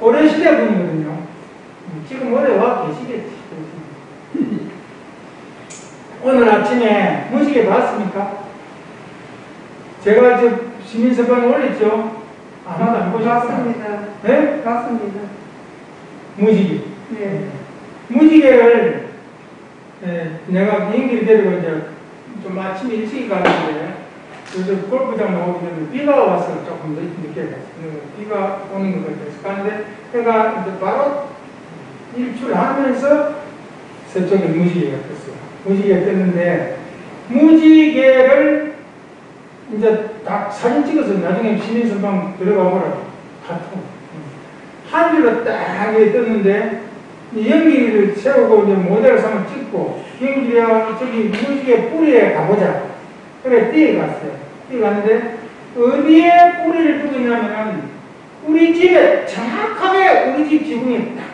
고려 시대 분이거든요. 음, 지금 오래 와 계시겠지. 오늘 아침에 무지개 봤습니까? 제가 저 시민서방에 올렸죠? 아마도 안 보셨어요? 맞습니다. 네? 맞습니다. 무지개. 네. 무지개를 예, 내가 비행기를 데리고 이제 좀 아침 일찍 가는데 요즘 골프장 나오기 전에 비가 와서 조금 늦- 늦게 갔어요. 비가 오는 것 같아서 가는데 해가 이제 바로 일출하면서 서쪽에 무지개가 떴어요. 무지개가 떴는데 무지개를 이제 딱 사진 찍어서 나중에 시민선방 들어가 보라고. 카톡 한 줄로 딱 떴는데 이 연기를 세우고 이제 모델을 삼아 찍고 연기야 저기 무지개 뿌리에 가보자. 그래 뛰어갔어요. 뛰어갔는데 어디에 뿌리를 두고 있냐면은 우리 집에 정확하게 우리 집 지붕에 딱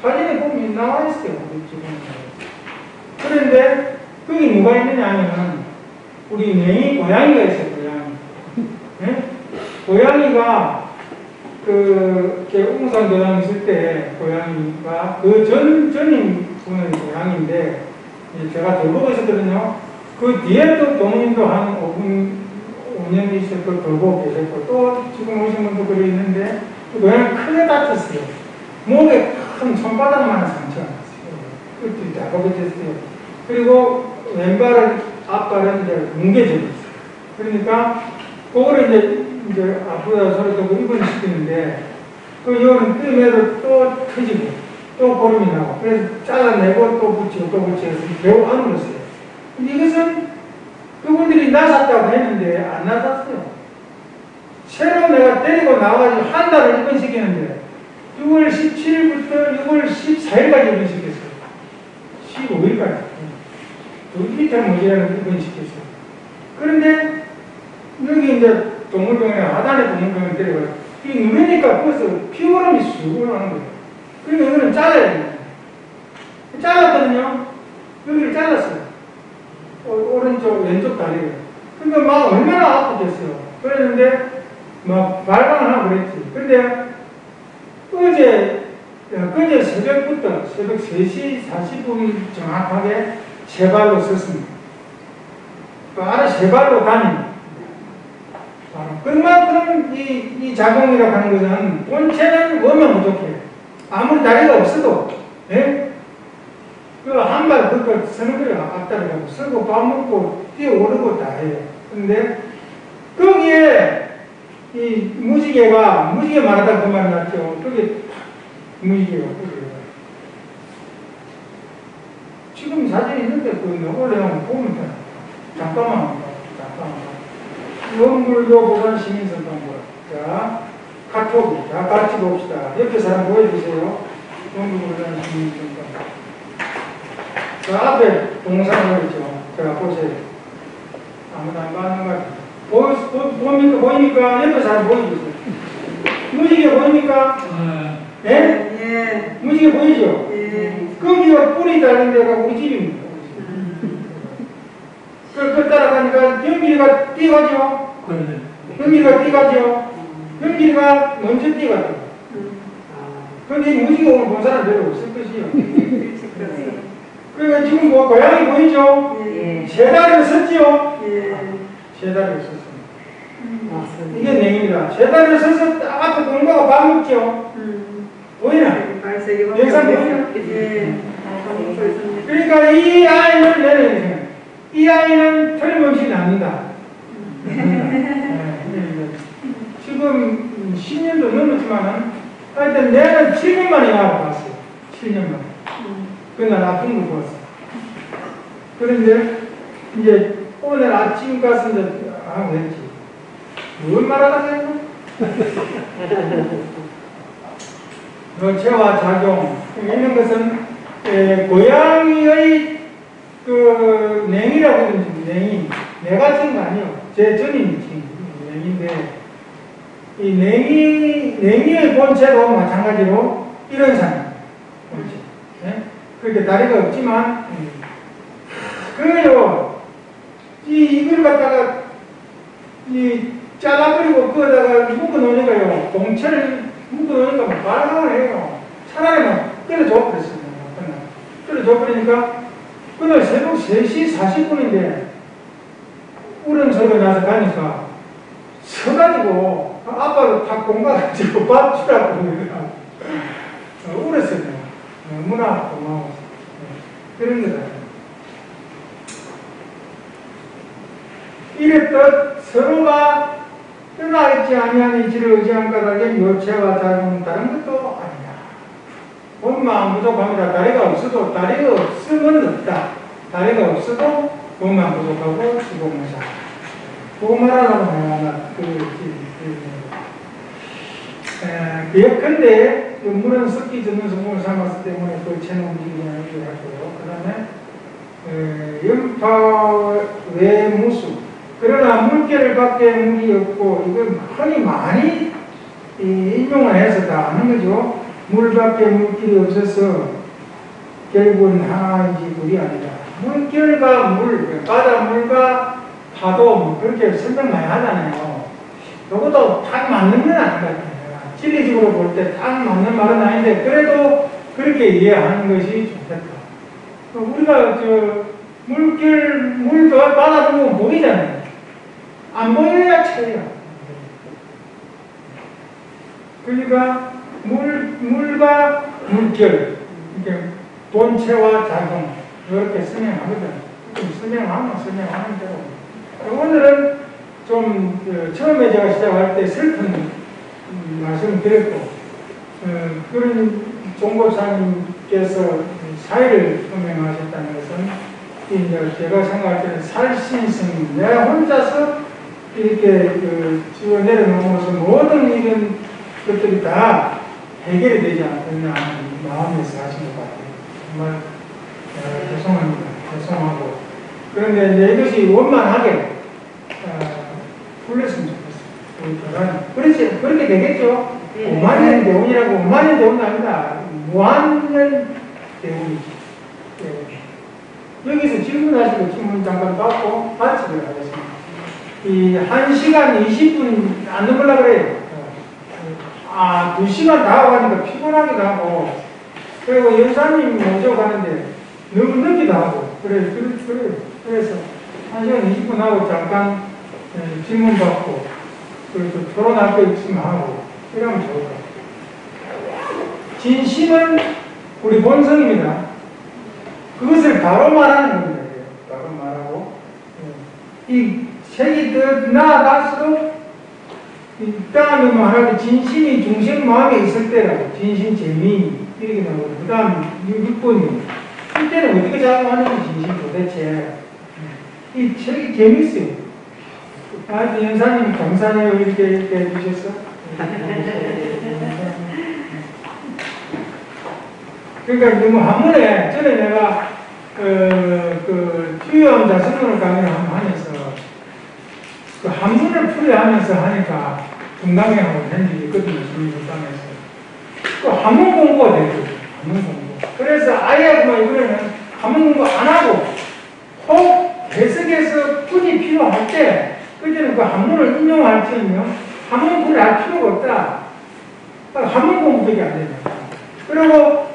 사진에 보면 나와 있어요 우리 지붕에 그런데 거기 누가 있느냐 하면은 우리 맹이 고양이가 있어요 고양이 예? 고양이가 그, 이렇게 교당 있을 때 고양이가 그 전, 전임 분은 고양이인데 이제 제가 돌보고 있었거든요. 그 뒤에 또 동님도 한 5분, 5년 있을 걸 돌보고 계셨고 또 지금 오신 분도 그래 있는데 그 고양이 크게 다쳤어요. 목에 큰 손바닥만한 상처가 났어요. 그때 작업해졌어요. 그리고 왼발은 앞발은 이제 뭉개져 있어요. 그러니까 그거를 이제 이제 아프다 소리 듣고 입원시키는데 그 요는 뜸에도 또 터지고 또 보름이 나고 그래서 잘라내고 또 붙이고 또 붙이고 겨우 안 울었어요. 근데 이것은 그분들이 나섰다고 했는데 안 나섰어요. 새로 내가 데리고 나와가지고 한 달을 입원시키는데 6월 17일부터 6월 14일까지 입원시켰어요. 15일까지. 두 이틀 모자라는 입원시켰어요. 그런데 여기 이제 동물병원에 하단에 동물병원 데려가요. 이 누르니까 벌써 피고름이 쑥 올라오는 거예요. 그러니까 이거는 잘라야 돼요. 잘랐거든요. 여기를 잘랐어요. 오, 오른쪽, 왼쪽 다리를. 그러니까 막 얼마나 아프겠어요. 그랬는데 막 발광을 하고 그랬지. 근데 어제, 어제 새벽부터 새벽 3시 40분 정확하게 세 발로 섰습니다. 바로 세 발로 다닙니다. 아, 그만큼 이, 이 자동이라고 하는 것은 본체는 워면 부족해. 아무리 다리가 없어도, 예? 그한 발, 그거 서는 거를 앞다리 가고, 서고 밥 먹고, 뛰어오르고 다 해요. 근데, 거기에, 이 무지개가, 무지개 말하다 그말 났죠. 탁, 무지개가 거기에. 지금 사진 그, 올려놓으면 보면 돼. 잠깐만, 봐. 잠깐만. 봐. 원불교 보관 시민선동부. 자, 카톡이. 자, 같이 봅시다. 옆에 사람 보여주세요. 원불교 보관 시민선동부. 자, 앞에 동상 보이죠? 자, 보세요. 아무도 안 받는 거 같아요. 보, 보, 보입니까? 보입니까? 옆에 사람 보여주세요. 무지개 보입니까? 아, 예? 예. 무지개 보이죠? 예. 거기가 뿌리 달린 데가 우리 집입니다. 그, 그 따라가니까 경길이가 뛰가죠? 그런데 경길이가 뛰가죠? 경길이가 먼저 뛰가죠? 근데 이 무지개 오늘 본 사람 별로 없을 것이요. 그러니까 지금 뭐 고양이 보이죠? 예. 세 다리를 섰지요? 예. 세 다리를 섰습니다. 이게 냉입니다. 세 다리를 서서 딱 앞에 공부하고 밥 먹죠? 음. 보이나? 영상 보이나? 예. 너무 좋습니다. 그러니까 이 아이는 내는 이 아이는 틀림없이 납니다. 네, 지금 10년도 넘었지만은 하여튼 내는 7년 만에 야를 봤어요. 7년 만에. 그날 아픈 거 보았어요. 그런데 이제 오늘 아침 가서 이제 하고 했지. 뭘 말하다 했나? 노체와 작용 이런 것은 에, 고양이의 그 냉이라고 그러는 냉이. 내가 지은 거 아니에요. 제 전임이 지은 냉인데. 이 냉이 냉이의 본체도 마찬가지로 이런 상 본체 예? 그렇게 다리가 없지만 음. 그래요. 이 이걸 갖다가 이 잘라버리고 그거다가 묶어 놓으니까요. 공체를 묶어 놓으니까 말랑을 해요. 차라리 막 버렸습니다 그날 끌어줘 버리니까 그날 새벽 3시 40분인데 울음 소리가 나서 가니까 서가지고 아빠가 다 공가가지고 밥 주라고 그러더라. 어, 울었어요. 너무나 고마워 그런 거다 이랬듯 서로가 떠나 있지 아니한 이치를 의지한 까닭에 요체와 작용은 다른 것도 아니 다. 본만 부족합니다. 다리가 없어도 다리가 없으면 없다. 다리가 없어도 본만 부족하고 지공무사. 그거 말하라고 내가 그, 그, 그, 물은 섞기 전는 성공을 삼았기 때문에 그 움직이는 게 하고요. 그 다음에 연파 외무수 그러나 물결을 밖에 물이 없고 이걸 흔히 많이 이, 인용을 해서 다 아는 거죠. 물 밖에 물길이 없어서 결국은 하나인지 둘이 아니다. 물결과 물, 바닷물과 파도 뭐 그렇게 설명 많이 하잖아요. 이것도 딱 맞는 건 아닌 것 같아요. 진리적으로 볼 때 딱 맞는 말은 아닌데 그래도 그렇게 이해하는 것이 좋겠다. 우리가 저 물길, 물 바다 보면 보이잖아요. 안 보여야 차이야. 그러니까 물, 물과 물결, 이렇게 본체와 작용, 이렇게 설명하거든. 좀 설명하면 설명하는 대로. 오늘은 좀, 그, 처음에 제가 시작할 때 슬픈 음, 말씀을 드렸고, 어, 그런 종고사님께서 사회를 설명하셨다는 것은 이제 제가 생각할 때는 살신성, 내 혼자서 이렇게 그 지어 내려놓으면서 모든 이런 것들이 다 해결이 되지 않느냐 하는 마음에서 하신 것 같아요. 정말 어, 죄송합니다. 죄송하고. 그런데 이제 이것이 원만하게 어, 풀렸으면 좋겠어요. 우리 교단이. 그렇지, 그렇게 되겠죠? 예. 5만년 대운이라고 5만년 대운도 아니다. 무한년 대운이지. 예. 여기서 질문하시고 질문 잠깐 받고 마치도록 하겠습니다. 이 1시간 20분 안 넘으려고 그래요. 아, 2시간 다 가니까 피곤하기도 하고, 그리고 연사님 먼저 가는데 너무 늦기도 하고, 그래, 그래, 그래. 그래서 1시간 20분 하고 잠깐 예, 질문 받고, 그리고 토론할 거 있으면 하고, 이러면 좋을 것 같아요. 진심은 우리 본성입니다. 그것을 바로 말하는 겁니다. 바로 말하고. 예. 이 색이 더 나아갈수록 이 다음에 말하는 진심이 중심 마음에 있을 때라고. 진심 재미 이렇게 나오고 그 다음 6번이. 이때는 어떻게 작용하는지 진심 도대체. 이 책이 재밌어요. 아, 연사님 감사해요. 이렇게 해주셨어 그러니까 너무 한문에 전에 내가 그, 그 주요한 자성론을 강의를 한번 하면서 그 한문을 풀이하면서 하니까 중당회하고 된 적이 있거든요. 주민중당에서. 그 한문 공부가 되고 한문 공부. 그래서 아예 뭐 이번에는 한문 공부 안 하고 혹 해석에서 꾼이 필요할 때 그때는 그 한문을 인용할지는요 한문 꾼을 할 필요가 없다. 한문 공부밖에 안 됩니다. 그리고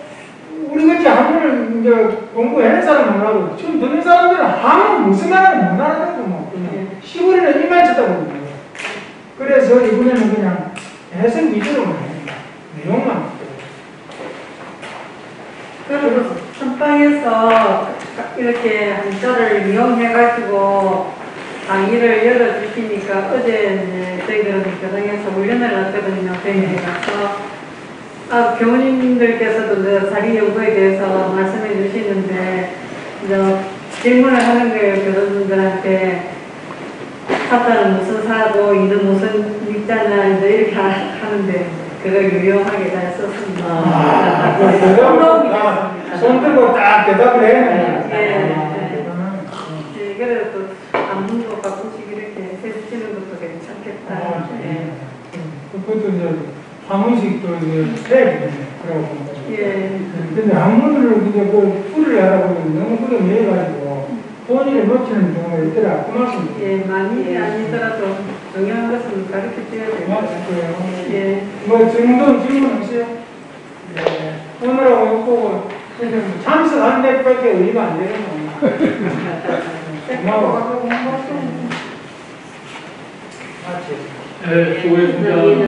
우리 같이 한문을 이제 공부하는 사람은 하고 지금 듣는 사람들은 한문 무슨 말인지 못 알아듣고 뭐 그냥 시골에는 이만 쳐다보거든요. 그래서 이번에는 그냥 해석 위주로만 합니다. 내용만. 그리고 선방에서 이렇게 한자를 이용해가지고 강의를 열어주시니까 어제 저희들은 교당에서 훈련을 했거든요. 저희에 가서 아, 교우님들께서도 이제 자기 연구에 대해서 말씀해 주시는데 이제 질문을 하는 거예요. 교수님들한테 사자는 무슨 사고 이는 무슨 이제 이렇게 하- 하는데 그걸 유용하게 잘 썼습니다. 아, 그 대답을 다손 들고 딱 대답을 해. 예, 예. 아, 대단하네. 예, 그래도 안문도 가끔씩 이렇게 해주시는 것도 괜찮겠다. 아, 예. 그것도 이제 한문식도 이제 그래갖고. 예. 근데 한문을 이제 그 풀을 보면 너무 그게 매해가지고 본인을 놓치는 경우가 있더라. 그 말씀. 예, 많이 아니더라도 중요한 것은 가르쳐 줘야 그 됩니다. 말씀. 예. 뭐 질문 질문 없어요? 네. 오늘하고 이거 보고 그냥 참석한 데밖에 의미가 안 되는 거야. 고마워. 공부 좀 맞지? 네, 수고했습니다.